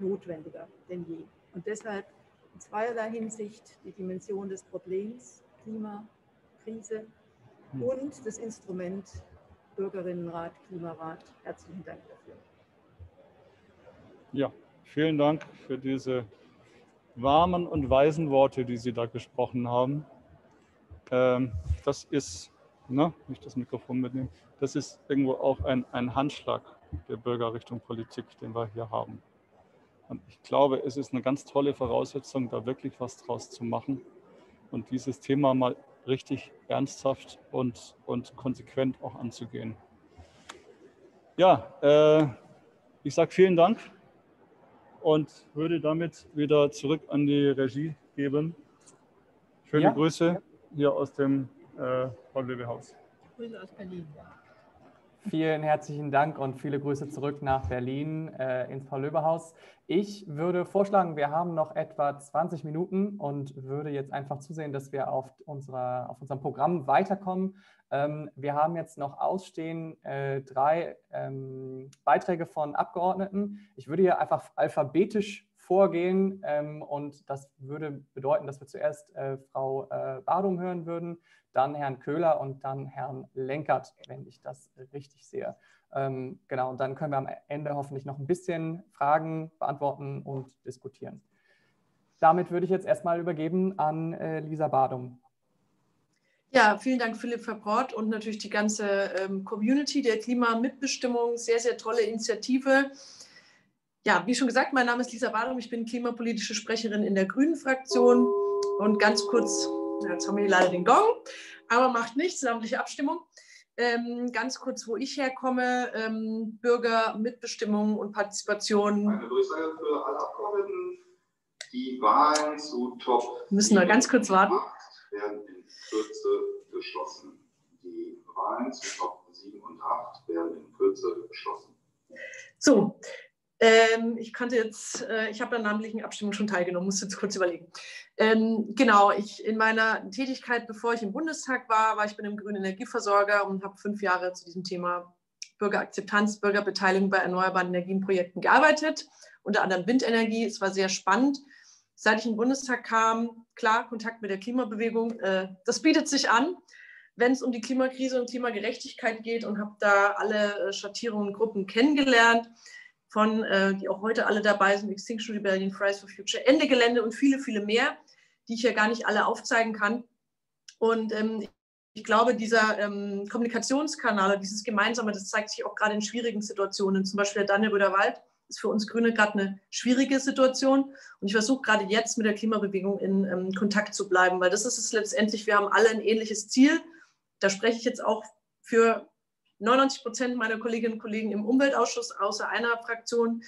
notwendiger denn je. Und deshalb in zweierlei Hinsicht die Dimension des Problems, Klimakrise hm. und das Instrument Bürgerinnenrat, Klimarat. Herzlichen Dank dafür. Ja, vielen Dank für diese warmen und weisen Worte, die Sie da gesprochen haben. Ähm, das ist, ne, nicht das Mikrofon mitnehmen, das ist irgendwo auch ein, ein Handschlag der Bürger Richtung Politik, den wir hier haben. Und ich glaube, es ist eine ganz tolle Voraussetzung, da wirklich was draus zu machen und dieses Thema mal richtig ernsthaft und, und konsequent auch anzugehen. Ja, äh, ich sage vielen Dank und würde damit wieder zurück an die Regie geben. Schöne ja. Grüße hier aus dem äh, Haus. Grüße aus Berlin. Vielen herzlichen Dank und viele Grüße zurück nach Berlin äh, ins Paul-Löbe-Haus. Ich würde vorschlagen, wir haben noch etwa 20 Minuten und würde jetzt einfach zusehen, dass wir auf, unserer, auf unserem Programm weiterkommen. Ähm, wir haben jetzt noch ausstehen äh, drei ähm, Beiträge von Abgeordneten. Ich würde hier einfach alphabetisch vorgehen ähm, und das würde bedeuten, dass wir zuerst äh, Frau äh, Badum hören würden, dann Herrn Köhler und dann Herrn Lenkert, wenn ich das richtig sehe. Ähm, genau, und dann können wir am Ende hoffentlich noch ein bisschen Fragen beantworten und diskutieren. Damit würde ich jetzt erstmal übergeben an äh, Lisa Badum. Ja, vielen Dank, Philipp Verbrot und natürlich die ganze ähm, Community der Klimamitbestimmung. Sehr, sehr tolle Initiative. Ja, wie schon gesagt, mein Name ist Lisa Badum. Ich bin klimapolitische Sprecherin in der Grünen-Fraktion. Und ganz kurz Jetzt haben wir leider den Gong, aber macht nichts, namentliche Abstimmung. Ähm, ganz kurz, wo ich herkomme, ähm, Bürger, Mitbestimmung und Partizipation. Eine Durchsage für alle Abgeordneten. Die Wahlen zu Top. Müssen wir ganz kurz warten. werden in Kürze geschlossen. Die Wahlen zu Top 7 und 8 werden in Kürze geschlossen. So, ähm, ich konnte jetzt, äh, ich habe an namentlichen Abstimmung schon teilgenommen, muss jetzt kurz überlegen. Ähm, genau, ich in meiner Tätigkeit, bevor ich im Bundestag war, war ich bei einem grünen Energieversorger und habe fünf Jahre zu diesem Thema Bürgerakzeptanz, Bürgerbeteiligung bei erneuerbaren Energienprojekten gearbeitet, unter anderem Windenergie. Es war sehr spannend. Seit ich in den Bundestag kam, klar, Kontakt mit der Klimabewegung, äh, das bietet sich an wenn es um die Klimakrise und Klimagerechtigkeit geht und habe da alle äh, Schattierungen und Gruppen kennengelernt von, äh, die auch heute alle dabei sind, Extinction Rebellion, Fridays for Future, Ende Gelände und viele, viele mehr, die ich ja gar nicht alle aufzeigen kann. Und ähm, ich glaube, dieser ähm, Kommunikationskanal, dieses Gemeinsame, das zeigt sich auch gerade in schwierigen Situationen. Zum Beispiel der Danneröder Wald ist für uns Grüne gerade eine schwierige Situation. Und ich versuche gerade jetzt mit der Klimabewegung in ähm, Kontakt zu bleiben, weil das ist es letztendlich. Wir haben alle ein ähnliches Ziel. Da spreche ich jetzt auch für 99 Prozent meiner Kolleginnen und Kollegen im Umweltausschuss, außer einer Fraktion,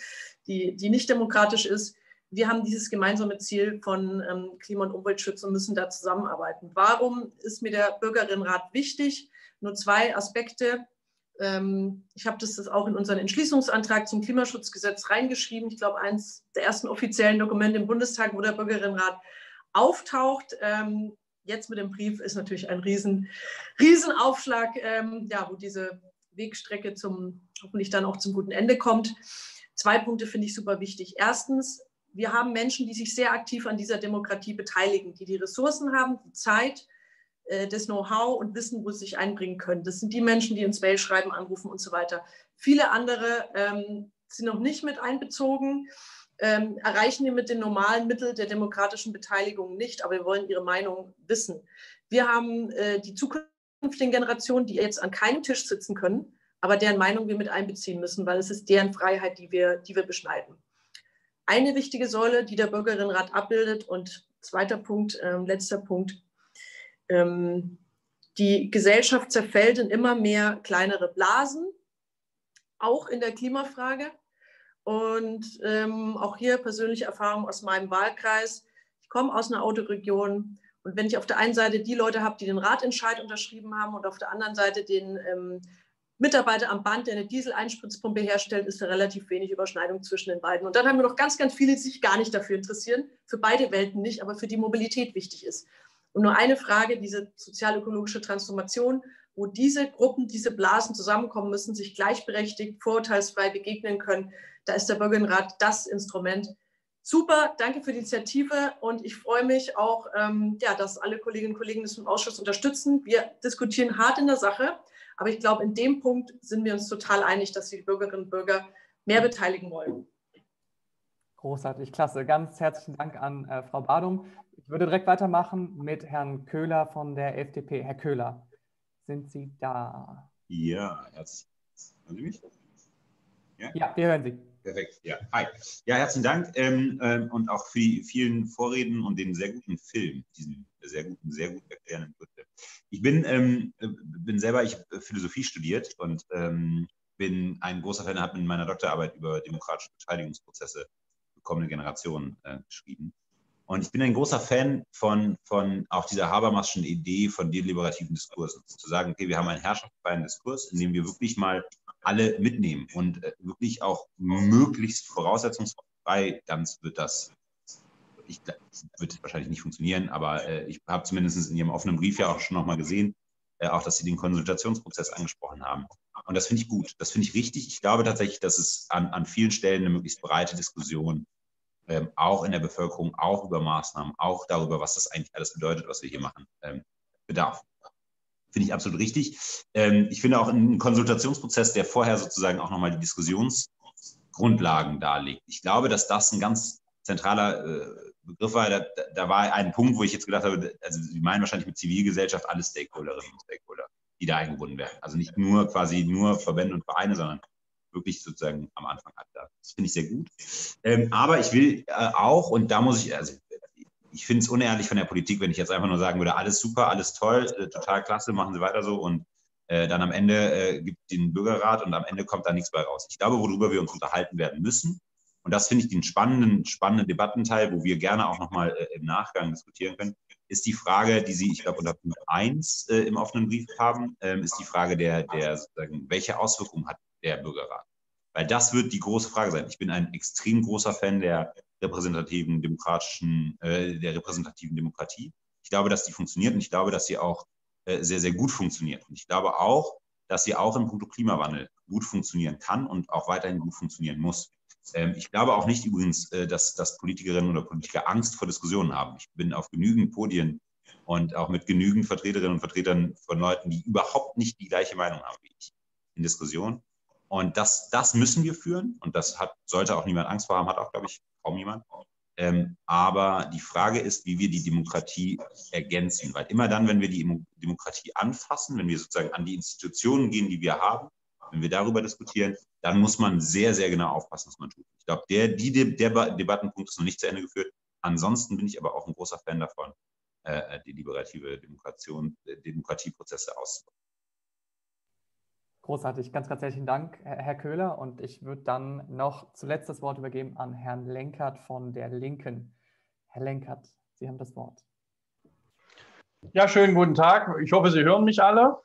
die, die nicht demokratisch ist, wir haben dieses gemeinsame Ziel von ähm, Klima- und Umweltschutz und müssen da zusammenarbeiten. Warum ist mir der Bürgerinnenrat wichtig? Nur zwei Aspekte. Ähm, ich habe das auch in unseren Entschließungsantrag zum Klimaschutzgesetz reingeschrieben. Ich glaube, eins der ersten offiziellen Dokumente im Bundestag, wo der Bürgerinnenrat auftaucht. Ähm, jetzt mit dem Brief ist natürlich ein riesen, Riesenaufschlag, ähm, ja, wo diese Wegstrecke zum, hoffentlich dann auch zum guten Ende kommt. Zwei Punkte finde ich super wichtig. Erstens, wir haben Menschen, die sich sehr aktiv an dieser Demokratie beteiligen, die die Ressourcen haben, die Zeit, äh, das Know-how und wissen, wo sie sich einbringen können. Das sind die Menschen, die uns Mail schreiben, anrufen und so weiter. Viele andere ähm, sind noch nicht mit einbezogen ähm, erreichen wir mit den normalen Mitteln der demokratischen Beteiligung nicht, aber wir wollen ihre Meinung wissen. Wir haben äh, die zukünftigen Generationen, die jetzt an keinem Tisch sitzen können, aber deren Meinung wir mit einbeziehen müssen, weil es ist deren Freiheit, die wir, die wir beschneiden. eine wichtige Säule, die der Bürgerinnenrat abbildet. Und zweiter Punkt, äh, letzter Punkt, ähm, die Gesellschaft zerfällt in immer mehr kleinere Blasen, auch in der Klimafrage. Und ähm, auch hier persönliche Erfahrung aus meinem Wahlkreis. Ich komme aus einer Autoregion. Und wenn ich auf der einen Seite die Leute habe, die den Ratentscheid unterschrieben haben und auf der anderen Seite den ähm, Mitarbeiter am Band, der eine Diesel-Einspritzpumpe herstellt, ist da relativ wenig Überschneidung zwischen den beiden. Und dann haben wir noch ganz, ganz viele, die sich gar nicht dafür interessieren, für beide Welten nicht, aber für die Mobilität wichtig ist. Und nur eine Frage, diese sozial-ökologische Transformation, wo diese Gruppen, diese Blasen zusammenkommen müssen, sich gleichberechtigt, vorurteilsfrei begegnen können, da ist der Bürgerinnenrat das Instrument. Super, danke für die Initiative und ich freue mich auch, ähm, ja, dass alle Kolleginnen und Kollegen das im Ausschuss unterstützen. Wir diskutieren hart in der Sache, aber ich glaube, in dem Punkt sind wir uns total einig, dass die Bürgerinnen und Bürger mehr beteiligen wollen. Großartig, klasse. Ganz herzlichen Dank an äh, Frau Badum. Ich würde direkt weitermachen mit Herrn Köhler von der FDP. Herr Köhler, sind Sie da? Ja, herzlich. Hören Sie mich? Ja, ja wir hören Sie. Perfekt, ja. Hi. Ja, herzlichen Dank ähm, ähm, und auch für die vielen Vorreden und den sehr guten Film, diesen sehr guten, sehr gut erklärenden Bericht. Ich bin, ähm, bin selber, ich habe Philosophie studiert und ähm, bin ein großer Fan, habe in meiner Doktorarbeit über demokratische Beteiligungsprozesse für kommende Generationen äh, geschrieben. Und ich bin ein großer Fan von, von auch dieser Habermaschen Idee von deliberativen Diskursen. Zu sagen, okay, wir haben einen herrschaftsfreien Diskurs, in dem wir wirklich mal alle mitnehmen und äh, wirklich auch möglichst voraussetzungsfrei, ganz wird das, ich, wird wahrscheinlich nicht funktionieren, aber äh, ich habe zumindest in Ihrem offenen Brief ja auch schon nochmal gesehen, äh, auch, dass Sie den Konsultationsprozess angesprochen haben. Und das finde ich gut, das finde ich richtig. Ich glaube tatsächlich, dass es an, an vielen Stellen eine möglichst breite Diskussion ähm, auch in der Bevölkerung, auch über Maßnahmen, auch darüber, was das eigentlich alles bedeutet, was wir hier machen, ähm, bedarf. Finde ich absolut richtig. Ähm, ich finde auch einen Konsultationsprozess, der vorher sozusagen auch nochmal die Diskussionsgrundlagen darlegt. Ich glaube, dass das ein ganz zentraler äh, Begriff war. Da, da, war ein Punkt, wo ich jetzt gedacht habe, also Sie meinen wahrscheinlich mit Zivilgesellschaft alle Stakeholderinnen und Stakeholder, die da eingebunden werden. Also nicht nur quasi nur Verbände und Vereine, sondern wirklich sozusagen am Anfang hat. Das finde ich sehr gut. Ähm, aber ich will äh, auch, und da muss ich, also ich finde es unehrlich von der Politik, wenn ich jetzt einfach nur sagen würde, alles super, alles toll, äh, total klasse, machen Sie weiter so und äh, dann am Ende äh, gibt den Bürgerrat und am Ende kommt da nichts bei raus. Ich glaube, worüber wir uns unterhalten werden müssen, und das finde ich den spannenden, spannenden Debattenteil, wo wir gerne auch nochmal äh, im Nachgang diskutieren können, ist die Frage, die Sie, ich glaube, unter Punkt 1 äh, im offenen Brief haben, ähm, ist die Frage der, der sozusagen, welche Auswirkungen hat der Bürgerrat. Weil das wird die große Frage sein. Ich bin ein extrem großer Fan der repräsentativen demokratischen, äh, der repräsentativen Demokratie. Ich glaube, dass die funktioniert und ich glaube, dass sie auch äh, sehr, sehr gut funktioniert. Und ich glaube auch, dass sie auch in puncto Klimawandel gut funktionieren kann und auch weiterhin gut funktionieren muss. Ähm, ich glaube auch nicht übrigens, äh, dass, dass Politikerinnen oder Politiker Angst vor Diskussionen haben. Ich bin auf genügend Podien und auch mit genügend Vertreterinnen und Vertretern von Leuten, die überhaupt nicht die gleiche Meinung haben wie ich in Diskussionen. Und das, das müssen wir führen. Und das hat, sollte auch niemand Angst vor haben, hat auch, glaube ich, kaum jemand. Ähm, aber die Frage ist, wie wir die Demokratie ergänzen. Weil immer dann, wenn wir die Demokratie anfassen, wenn wir sozusagen an die Institutionen gehen, die wir haben, wenn wir darüber diskutieren, dann muss man sehr, sehr genau aufpassen, was man tut. Ich glaube, der, die, der Debattenpunkt ist noch nicht zu Ende geführt. Ansonsten bin ich aber auch ein großer Fan davon, äh, die liberative Demokration, äh, Demokratieprozesse auszubauen. Großartig, ganz, ganz herzlichen Dank, Herr Köhler. Und ich würde dann noch zuletzt das Wort übergeben an Herrn Lenkert von der Linken. Herr Lenkert, Sie haben das Wort. Ja, schönen guten Tag. Ich hoffe, Sie hören mich alle.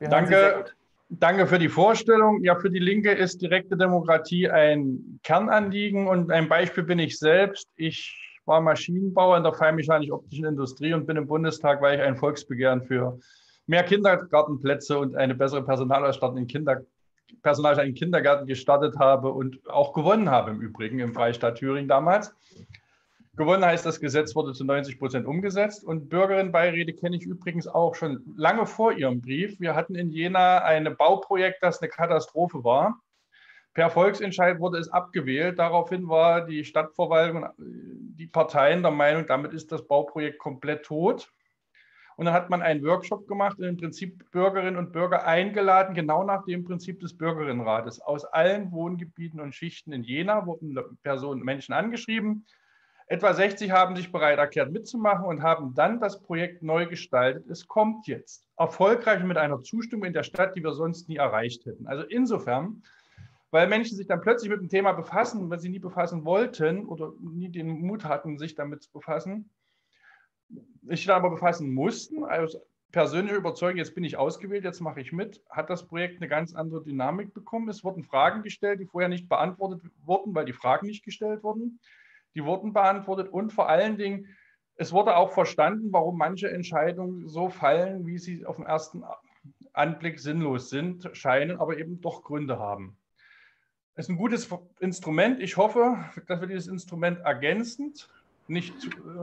danke, danke für die Vorstellung. Ja, für die Linke ist direkte Demokratie ein Kernanliegen und ein Beispiel bin ich selbst. Ich war Maschinenbauer in der feinmechanisch-optischen Industrie und bin im Bundestag, weil ich ein Volksbegehren für mehr Kindergartenplätze und eine bessere Personalausstattung in Kinder, Personal in Kindergärten gestartet habe und auch gewonnen habe im Übrigen im Freistaat Thüringen damals. Gewonnen heißt, das Gesetz wurde zu 90 Prozent umgesetzt und Bürgerinnenbeiräte kenne ich übrigens auch schon lange vor Ihrem Brief. Wir hatten in Jena ein Bauprojekt, das eine Katastrophe war. Per Volksentscheid wurde es abgewählt. Daraufhin war die Stadtverwaltung und die Parteien der Meinung, damit ist das Bauprojekt komplett tot. Und dann hat man einen Workshop gemacht und im Prinzip Bürgerinnen und Bürger eingeladen, genau nach dem Prinzip des Bürgerinnenrates. Aus allen Wohngebieten und Schichten in Jena wurden Personen, Menschen angeschrieben. Etwa 60 haben sich bereit erklärt mitzumachen und haben dann das Projekt neu gestaltet. Es kommt jetzt erfolgreich mit einer Zustimmung in der Stadt, die wir sonst nie erreicht hätten. Also insofern, weil Menschen sich dann plötzlich mit dem Thema befassen, was sie nie befassen wollten oder nie den Mut hatten, sich damit zu befassen, sich dann aber befassen mussten, also persönliche Überzeugung, jetzt bin ich ausgewählt, jetzt mache ich mit, hat das Projekt eine ganz andere Dynamik bekommen. Es wurden Fragen gestellt, die vorher nicht beantwortet wurden, weil die Fragen nicht gestellt wurden. Die wurden beantwortet und vor allen Dingen, es wurde auch verstanden, warum manche Entscheidungen so fallen, wie sie auf den ersten Anblick sinnlos sind, scheinen, aber eben doch Gründe haben. Es ist ein gutes Instrument. Ich hoffe, dass wir dieses Instrument ergänzend nicht,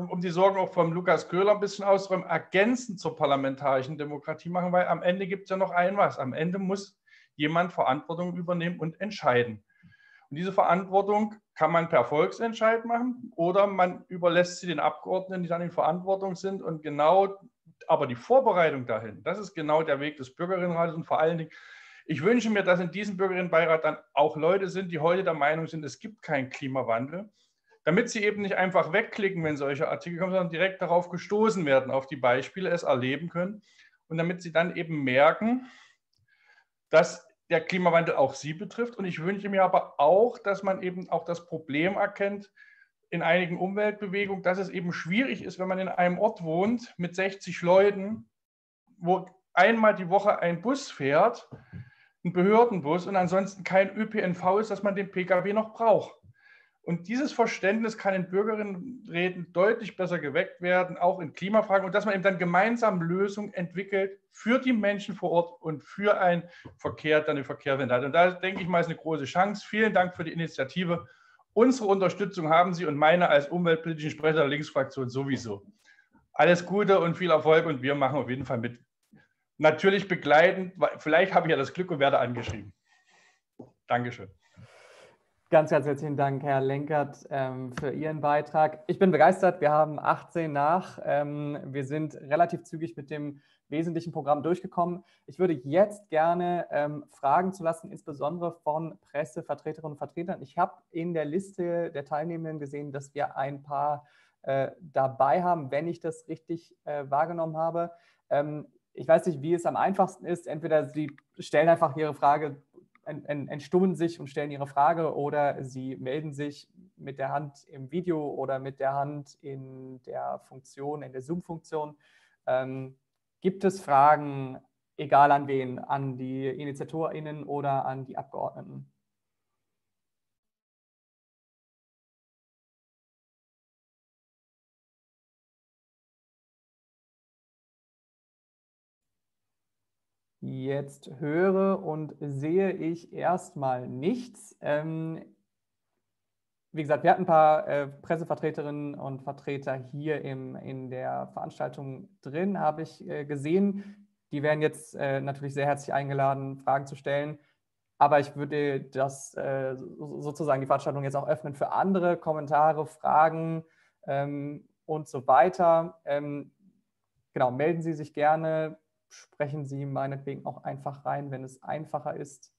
um die Sorgen auch von Lukas Köhler ein bisschen auszuräumen, ergänzend zur parlamentarischen Demokratie machen, weil am Ende gibt es ja noch ein was. Am Ende muss jemand Verantwortung übernehmen und entscheiden. Und diese Verantwortung kann man per Volksentscheid machen oder man überlässt sie den Abgeordneten, die dann in Verantwortung sind. Und genau, aber die Vorbereitung dahin, das ist genau der Weg des Bürgerinnenrates und vor allen Dingen, ich wünsche mir, dass in diesem Bürgerinnenbeirat dann auch Leute sind, die heute der Meinung sind, es gibt keinen Klimawandel damit sie eben nicht einfach wegklicken, wenn solche Artikel kommen, sondern direkt darauf gestoßen werden, auf die Beispiele, es erleben können und damit sie dann eben merken, dass der Klimawandel auch sie betrifft. Und ich wünsche mir aber auch, dass man eben auch das Problem erkennt in einigen Umweltbewegungen, dass es eben schwierig ist, wenn man in einem Ort wohnt mit 60 Leuten, wo einmal die Woche ein Bus fährt, ein Behördenbus und ansonsten kein ÖPNV ist, dass man den Pkw noch braucht. Und dieses Verständnis kann in Bürgerinnenräten deutlich besser geweckt werden, auch in Klimafragen, und dass man eben dann gemeinsam Lösungen entwickelt für die Menschen vor Ort und für ein Verkehr, dann eine Verkehrswende hat. Und da denke ich mal, ist eine große Chance. Vielen Dank für die Initiative. Unsere Unterstützung haben Sie und meine als umweltpolitischen Sprecher der Linksfraktion sowieso. Alles Gute und viel Erfolg und wir machen auf jeden Fall mit. Natürlich begleitend, vielleicht habe ich ja das Glück und werde angeschrieben. Dankeschön. Ganz, ganz herzlichen Dank, Herr Lenkert, ähm, für Ihren Beitrag. Ich bin begeistert. Wir haben 18 nach. Ähm, wir sind relativ zügig mit dem wesentlichen Programm durchgekommen. Ich würde jetzt gerne ähm, Fragen zu lassen, insbesondere von Pressevertreterinnen und Vertretern. Ich habe in der Liste der Teilnehmenden gesehen, dass wir ein paar äh, dabei haben, wenn ich das richtig äh, wahrgenommen habe. ich weiß nicht, wie es am einfachsten ist. Entweder Sie stellen einfach Ihre Frage entstummen sich und stellen ihre Frage oder sie melden sich mit der Hand im Video oder mit der Hand in der Funktion, in der Zoom-Funktion. Ähm, gibt es Fragen, egal an wen, an die InitiatorInnen oder an die Abgeordneten? Jetzt höre und sehe ich erstmal nichts. Ähm, wie gesagt, wir hatten ein paar äh, Pressevertreterinnen und Vertreter hier im, in der Veranstaltung drin, habe ich äh, gesehen. Die werden jetzt äh, natürlich sehr herzlich eingeladen, Fragen zu stellen. Aber ich würde das äh, sozusagen die Veranstaltung jetzt auch öffnen für andere Kommentare, Fragen ähm, und so weiter. Ähm, genau, melden Sie sich gerne sprechen Sie meinetwegen auch einfach rein, wenn es einfacher ist.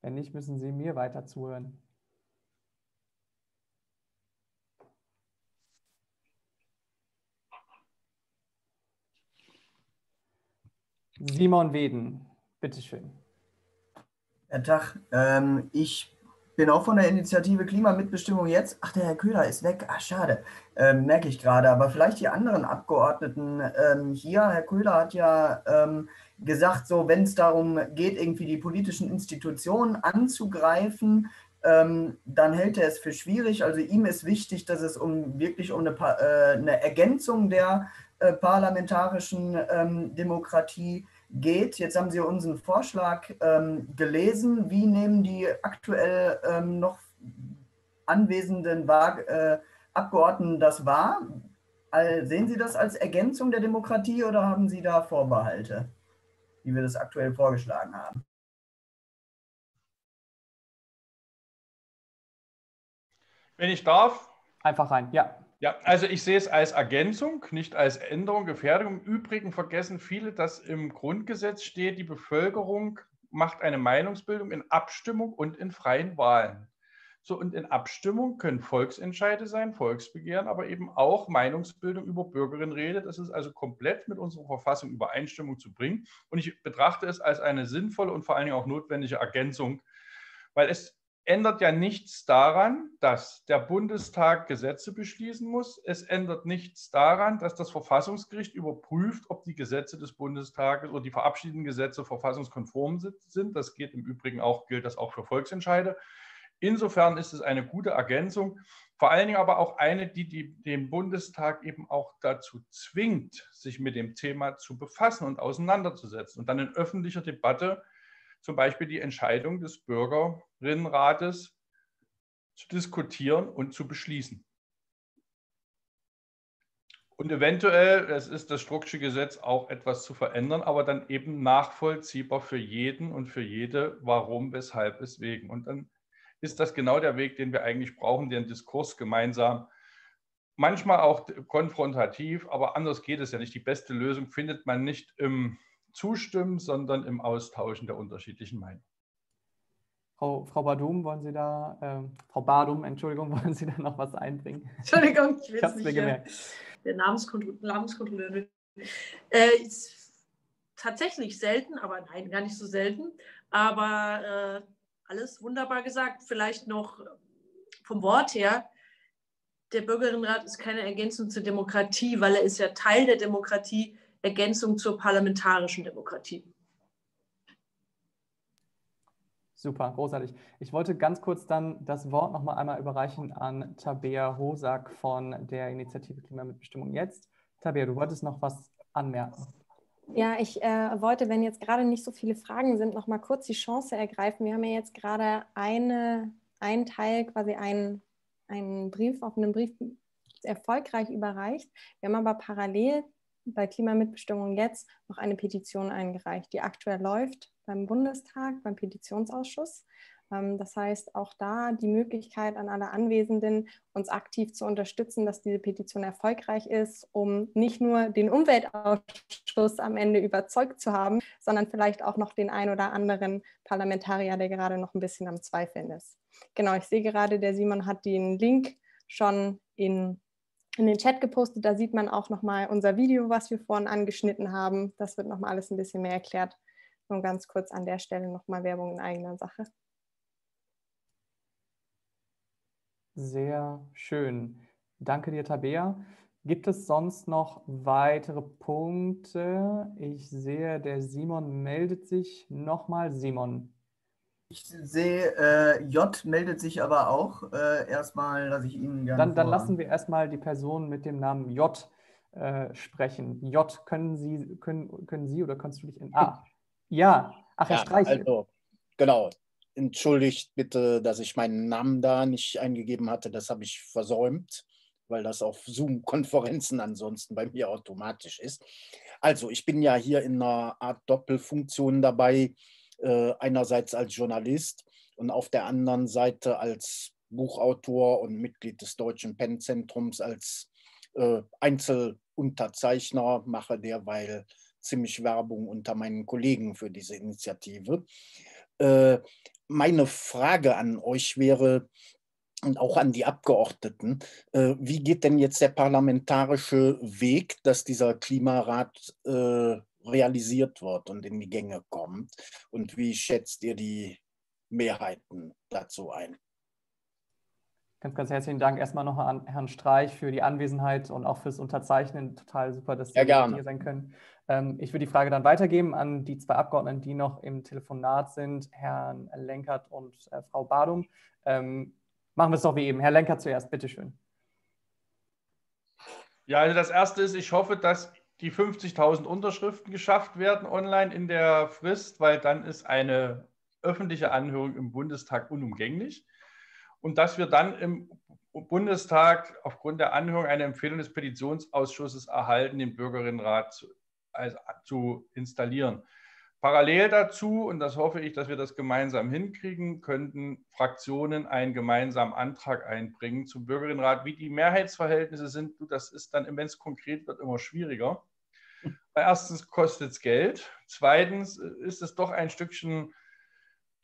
Wenn nicht, müssen Sie mir weiter zuhören. Simon Weden, bitteschön. Herr Tag, ähm, ich bin auch von der Initiative Klimamitbestimmung jetzt. Ach, der Herr Köhler ist weg. Ach, schade. Ähm, merke ich gerade. Aber vielleicht die anderen Abgeordneten ähm, hier. Herr Köhler hat ja ähm, gesagt, so wenn es darum geht, irgendwie die politischen Institutionen anzugreifen, ähm, dann hält er es für schwierig. Also ihm ist wichtig, dass es um wirklich um eine, äh, eine Ergänzung der äh, parlamentarischen ähm, Demokratie geht. Jetzt haben Sie unseren Vorschlag ähm, gelesen. Wie nehmen die aktuell ähm, noch anwesenden äh, Abgeordneten das wahr? All, sehen Sie das als Ergänzung der Demokratie oder haben Sie da Vorbehalte, wie wir das aktuell vorgeschlagen haben? Wenn ich darf. Einfach rein, ja. Ja, also ich sehe es als Ergänzung, nicht als Änderung, Gefährdung. Im Übrigen vergessen viele, dass im Grundgesetz steht, die Bevölkerung macht eine Meinungsbildung in Abstimmung und in freien Wahlen. So, und in Abstimmung können Volksentscheide sein, Volksbegehren, aber eben auch Meinungsbildung über Bürgerinnenrede. Das ist also komplett mit unserer Verfassung Übereinstimmung zu bringen. Und ich betrachte es als eine sinnvolle und vor allen Dingen auch notwendige Ergänzung, weil es ändert ja nichts daran, dass der Bundestag Gesetze beschließen muss. Es ändert nichts daran, dass das Verfassungsgericht überprüft, ob die Gesetze des Bundestages oder die verabschiedeten Gesetze verfassungskonform sind. Das geht im Übrigen auch, gilt das auch für Volksentscheide. Insofern ist es eine gute Ergänzung, vor allen Dingen aber auch eine, die, die den Bundestag eben auch dazu zwingt, sich mit dem Thema zu befassen und auseinanderzusetzen und dann in öffentlicher Debatte zum Beispiel die Entscheidung des Bürgerinnenrates zu diskutieren und zu beschließen. Und eventuell, es ist das Strucksche Gesetz auch etwas zu verändern, aber dann eben nachvollziehbar für jeden und für jede, warum, weshalb, weswegen. Und dann ist das genau der Weg, den wir eigentlich brauchen, den Diskurs gemeinsam, manchmal auch konfrontativ, aber anders geht es ja nicht. Die beste Lösung findet man nicht im Zustimmen, sondern im Austauschen der unterschiedlichen Meinungen. Frau, Frau Badum, wollen Sie da, äh, Frau Badum, Entschuldigung, wollen Sie da noch was einbringen? Entschuldigung, ich will es nicht. Mir gemerkt. Der Namenskontrolleur. Äh, ist tatsächlich selten, aber nein, gar nicht so selten. Aber äh, alles wunderbar gesagt. Vielleicht noch vom Wort her. Der Bürgerinnenrat ist keine Ergänzung zur Demokratie, weil er ist ja Teil der Demokratie Ergänzung zur parlamentarischen Demokratie. Super, großartig. Ich wollte ganz kurz dann das Wort noch mal einmal überreichen an Tabea Hosak von der Initiative Klimamitbestimmung jetzt. Tabea, du wolltest noch was anmerken. Ja, ich äh, wollte, wenn jetzt gerade nicht so viele Fragen sind, noch mal kurz die Chance ergreifen. Wir haben ja jetzt gerade eine, einen Teil, quasi einen, einen Brief, offenen Brief erfolgreich überreicht. Wir haben aber parallel bei Klimamitbestimmung jetzt noch eine Petition eingereicht, die aktuell läuft beim Bundestag, beim Petitionsausschuss. Ähm, das heißt, auch da die Möglichkeit an alle Anwesenden, uns aktiv zu unterstützen, dass diese Petition erfolgreich ist, um nicht nur den Umweltausschuss am Ende überzeugt zu haben, sondern vielleicht auch noch den ein oder anderen Parlamentarier, der gerade noch ein bisschen am Zweifeln ist. Genau, ich sehe gerade, der Simon hat den Link schon in in den Chat gepostet. Da sieht man auch nochmal unser Video, was wir vorhin angeschnitten haben. Das wird nochmal alles ein bisschen mehr erklärt. Und ganz kurz an der Stelle nochmal Werbung in eigener Sache. Sehr schön. Danke dir, Tabea. Gibt es sonst noch weitere Punkte? Ich sehe, der Simon meldet sich nochmal. Simon, ich sehe, äh, J meldet sich aber auch. Äh, erstmal lasse ich Ihnen gerne. Dann, dann lassen wir erstmal die Person mit dem Namen J äh, sprechen. J, können Sie, können, können Sie oder kannst du dich in. Ah, ja, ach, Herr ja, Streich. Also, genau. Entschuldigt bitte, dass ich meinen Namen da nicht eingegeben hatte. Das habe ich versäumt, weil das auf Zoom-Konferenzen ansonsten bei mir automatisch ist. Also, ich bin ja hier in einer Art Doppelfunktion dabei einerseits als Journalist und auf der anderen Seite als Buchautor und Mitglied des Deutschen Pennzentrums als äh, Einzelunterzeichner, mache derweil ziemlich Werbung unter meinen Kollegen für diese Initiative. Äh, meine Frage an euch wäre, und auch an die Abgeordneten. Äh, wie geht denn jetzt der parlamentarische Weg, dass dieser Klimarat äh, realisiert wird und in die Gänge kommt? Und wie schätzt ihr die Mehrheiten dazu ein? Ganz, ganz herzlichen Dank erstmal noch an Herrn Streich für die Anwesenheit und auch fürs Unterzeichnen. Total super, dass Sie ja, hier sein können. Ähm, ich würde die Frage dann weitergeben an die zwei Abgeordneten, die noch im Telefonat sind, Herrn Lenkert und äh, Frau Badum. Ähm, machen wir es doch wie eben. Herr Lenkert zuerst, bitteschön. Ja, also das Erste ist, ich hoffe, dass die 50.000 Unterschriften geschafft werden online in der Frist, weil dann ist eine öffentliche Anhörung im Bundestag unumgänglich. Und dass wir dann im Bundestag aufgrund der Anhörung eine Empfehlung des Petitionsausschusses erhalten, den Bürgerinnenrat zu, also, zu installieren. Parallel dazu, und das hoffe ich, dass wir das gemeinsam hinkriegen, könnten Fraktionen einen gemeinsamen Antrag einbringen zum Bürgerinnenrat. Wie die Mehrheitsverhältnisse sind, das ist dann, es konkret wird, immer schwieriger. Erstens kostet es Geld. Zweitens ist es doch ein Stückchen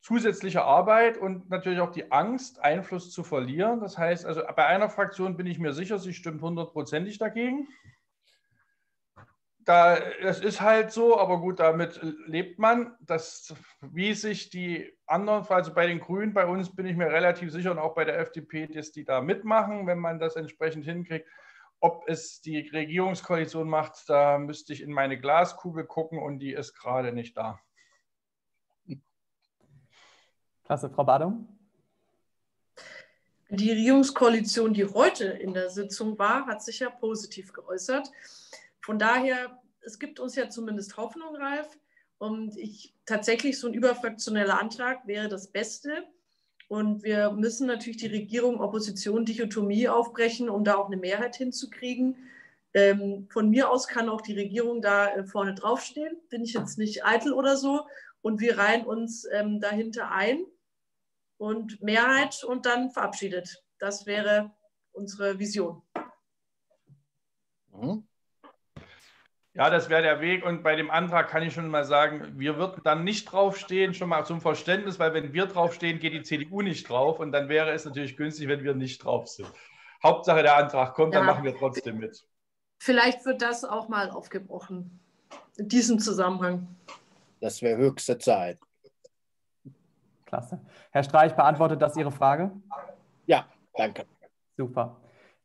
zusätzliche Arbeit und natürlich auch die Angst, Einfluss zu verlieren. Das heißt, also bei einer Fraktion bin ich mir sicher, sie stimmt hundertprozentig dagegen da, das ist halt so, aber gut, damit lebt man. Das, wie sich die anderen, also bei den Grünen, bei uns bin ich mir relativ sicher und auch bei der FDP, dass die da mitmachen, wenn man das entsprechend hinkriegt. Ob es die Regierungskoalition macht, da müsste ich in meine Glaskugel gucken und die ist gerade nicht da. Klasse, Frau Badung. Die Regierungskoalition, die heute in der Sitzung war, hat sich ja positiv geäußert. Von daher, es gibt uns ja zumindest Hoffnung, Ralf. Und ich tatsächlich so ein überfraktioneller Antrag wäre das Beste. Und wir müssen natürlich die Regierung, Opposition, Dichotomie aufbrechen, um da auch eine Mehrheit hinzukriegen. Ähm, von mir aus kann auch die Regierung da äh, vorne draufstehen. Bin ich jetzt nicht eitel oder so. Und wir reihen uns ähm, dahinter ein und Mehrheit und dann verabschiedet. Das wäre unsere Vision. Mhm. Ja, das wäre der Weg. Und bei dem Antrag kann ich schon mal sagen, wir würden dann nicht draufstehen, schon mal zum Verständnis, weil wenn wir draufstehen, geht die CDU nicht drauf. Und dann wäre es natürlich günstig, wenn wir nicht drauf sind. Hauptsache der Antrag kommt, ja. dann machen wir trotzdem mit. Vielleicht wird das auch mal aufgebrochen. In diesem Zusammenhang. Das wäre höchste Zeit. Klasse. Herr Streich, beantwortet das Ihre Frage? Ja, danke. Super.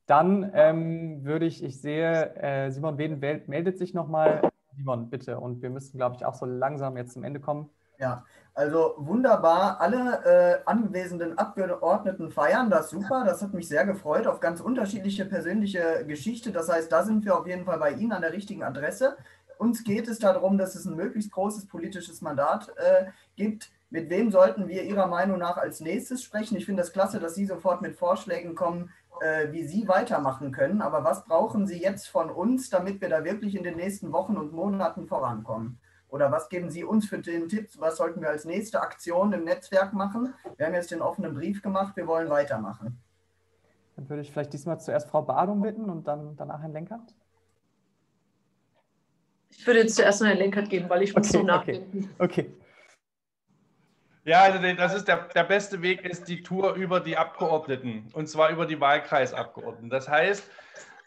Dann ähm, würde ich, ich sehe, äh, Simon Weden meldet sich nochmal. Simon, bitte. Und wir müssen, glaube ich, auch so langsam jetzt zum Ende kommen. Ja, also wunderbar. Alle äh, anwesenden Abgeordneten feiern das super. Das hat mich sehr gefreut auf ganz unterschiedliche persönliche Geschichte. Das heißt, da sind wir auf jeden Fall bei Ihnen an der richtigen Adresse. Uns geht es darum, dass es ein möglichst großes politisches Mandat äh, gibt. Mit wem sollten wir Ihrer Meinung nach als nächstes sprechen? Ich finde das klasse, dass Sie sofort mit Vorschlägen kommen, äh, wie Sie weitermachen können. Aber was brauchen Sie jetzt von uns, damit wir da wirklich in den nächsten Wochen und Monaten vorankommen? Oder was geben Sie uns für den Tipps? Was sollten wir als nächste Aktion im Netzwerk machen? Wir haben jetzt den offenen Brief gemacht, wir wollen weitermachen. Dann würde ich vielleicht diesmal zuerst Frau Badum bitten und dann danach Herrn Lenkert. Ich würde jetzt zuerst noch Herrn Lenkert geben, weil ich muss okay, so nachdenken. Okay. okay. Ja, also das ist der, der beste Weg ist die Tour über die Abgeordneten und zwar über die Wahlkreisabgeordneten. Das heißt,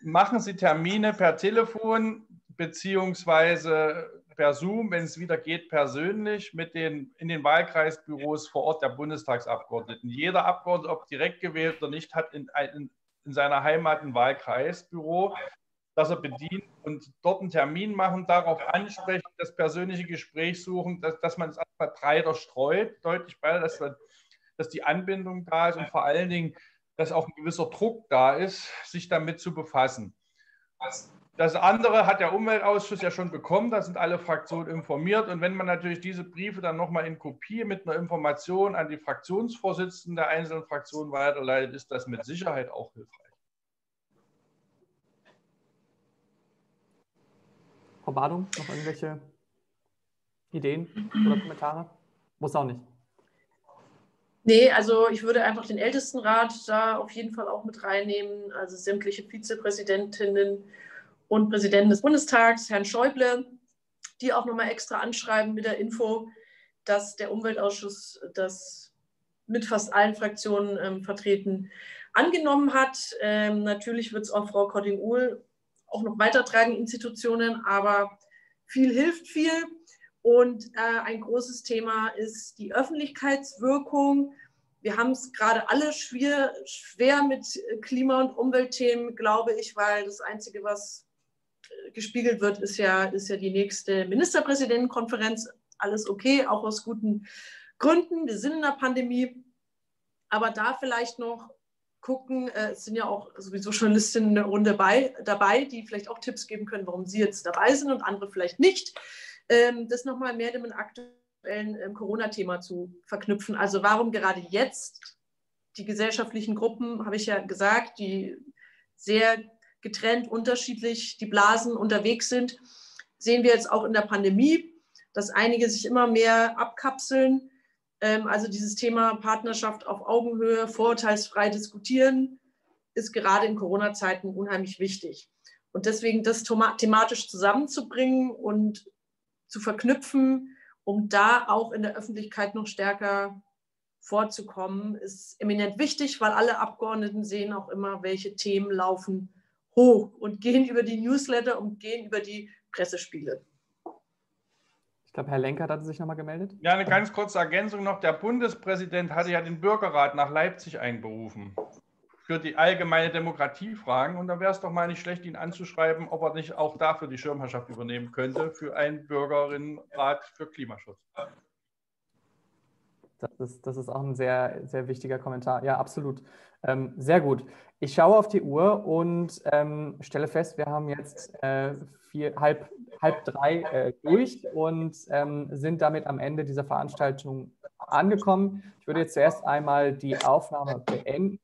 machen Sie Termine per Telefon beziehungsweise per Zoom, wenn es wieder geht, persönlich mit den, in den Wahlkreisbüros vor Ort der Bundestagsabgeordneten. Jeder Abgeordnete, ob direkt gewählt oder nicht, hat in, in, in seiner Heimat ein Wahlkreisbüro dass er bedient und dort einen Termin machen, darauf ansprechen, das persönliche Gespräch suchen, dass, dass man es einfach breiter streut, deutlich breiter, dass, man, dass die Anbindung da ist und vor allen Dingen, dass auch ein gewisser Druck da ist, sich damit zu befassen. Das andere hat der Umweltausschuss ja schon bekommen, da sind alle Fraktionen informiert. Und wenn man natürlich diese Briefe dann nochmal in Kopie mit einer Information an die Fraktionsvorsitzenden der einzelnen Fraktionen weiterleitet, ist das mit Sicherheit auch hilfreich. Frau Badung, noch irgendwelche Ideen oder Kommentare? Muss auch nicht. Nee, also ich würde einfach den Ältestenrat da auf jeden Fall auch mit reinnehmen, also sämtliche Vizepräsidentinnen und Präsidenten des Bundestags, Herrn Schäuble, die auch nochmal extra anschreiben mit der Info, dass der Umweltausschuss das mit fast allen Fraktionen ähm, vertreten angenommen hat. Ähm, natürlich wird es auch Frau Cording-Uhl auch noch weitertragen, Institutionen, aber viel hilft viel. Und äh, ein großes Thema ist die Öffentlichkeitswirkung. Wir haben es gerade alle schwer, schwer mit Klima- und Umweltthemen, glaube ich, weil das Einzige, was äh, gespiegelt wird, ist ja, ist ja die nächste Ministerpräsidentenkonferenz. Alles okay, auch aus guten Gründen. Wir sind in der Pandemie. Aber da vielleicht noch gucken. Äh, es sind ja auch sowieso Journalistinnen eine Runde bei, dabei, die vielleicht auch Tipps geben können, warum sie jetzt dabei sind und andere vielleicht nicht. Ähm, das nochmal mehr dem aktuellen ähm, Corona-Thema zu verknüpfen. Also warum gerade jetzt die gesellschaftlichen Gruppen, habe ich ja gesagt, die sehr getrennt, unterschiedlich die Blasen unterwegs sind, sehen wir jetzt auch in der Pandemie dass einige sich immer mehr abkapseln. Ähm, also dieses Thema Partnerschaft auf Augenhöhe, vorurteilsfrei diskutieren, ist gerade in Corona-Zeiten unheimlich wichtig. Und deswegen das thematisch zusammenzubringen und zu verknüpfen, um da auch in der Öffentlichkeit noch stärker vorzukommen, ist eminent wichtig, weil alle Abgeordneten sehen auch immer, welche Themen laufen hoch und gehen über die Newsletter und gehen über die Pressespiele. Ich glaube, Herr Lenker hatte sich nochmal gemeldet. Ja, eine ganz kurze Ergänzung noch. Der Bundespräsident hatte ja den Bürgerrat nach Leipzig einberufen für die allgemeine Demokratiefragen. Und dann wäre es doch mal nicht schlecht, ihn anzuschreiben, ob er nicht auch dafür die Schirmherrschaft übernehmen könnte, für einen Bürgerinnenrat für Klimaschutz. Das ist, das ist auch ein sehr, sehr wichtiger Kommentar. Ja, absolut. Ähm, sehr gut. Ich schaue auf die Uhr und ähm, stelle fest, wir haben jetzt äh, vier, halb, halb drei äh, durch und ähm, sind damit am Ende dieser Veranstaltung angekommen. Ich würde jetzt zuerst einmal die Aufnahme beenden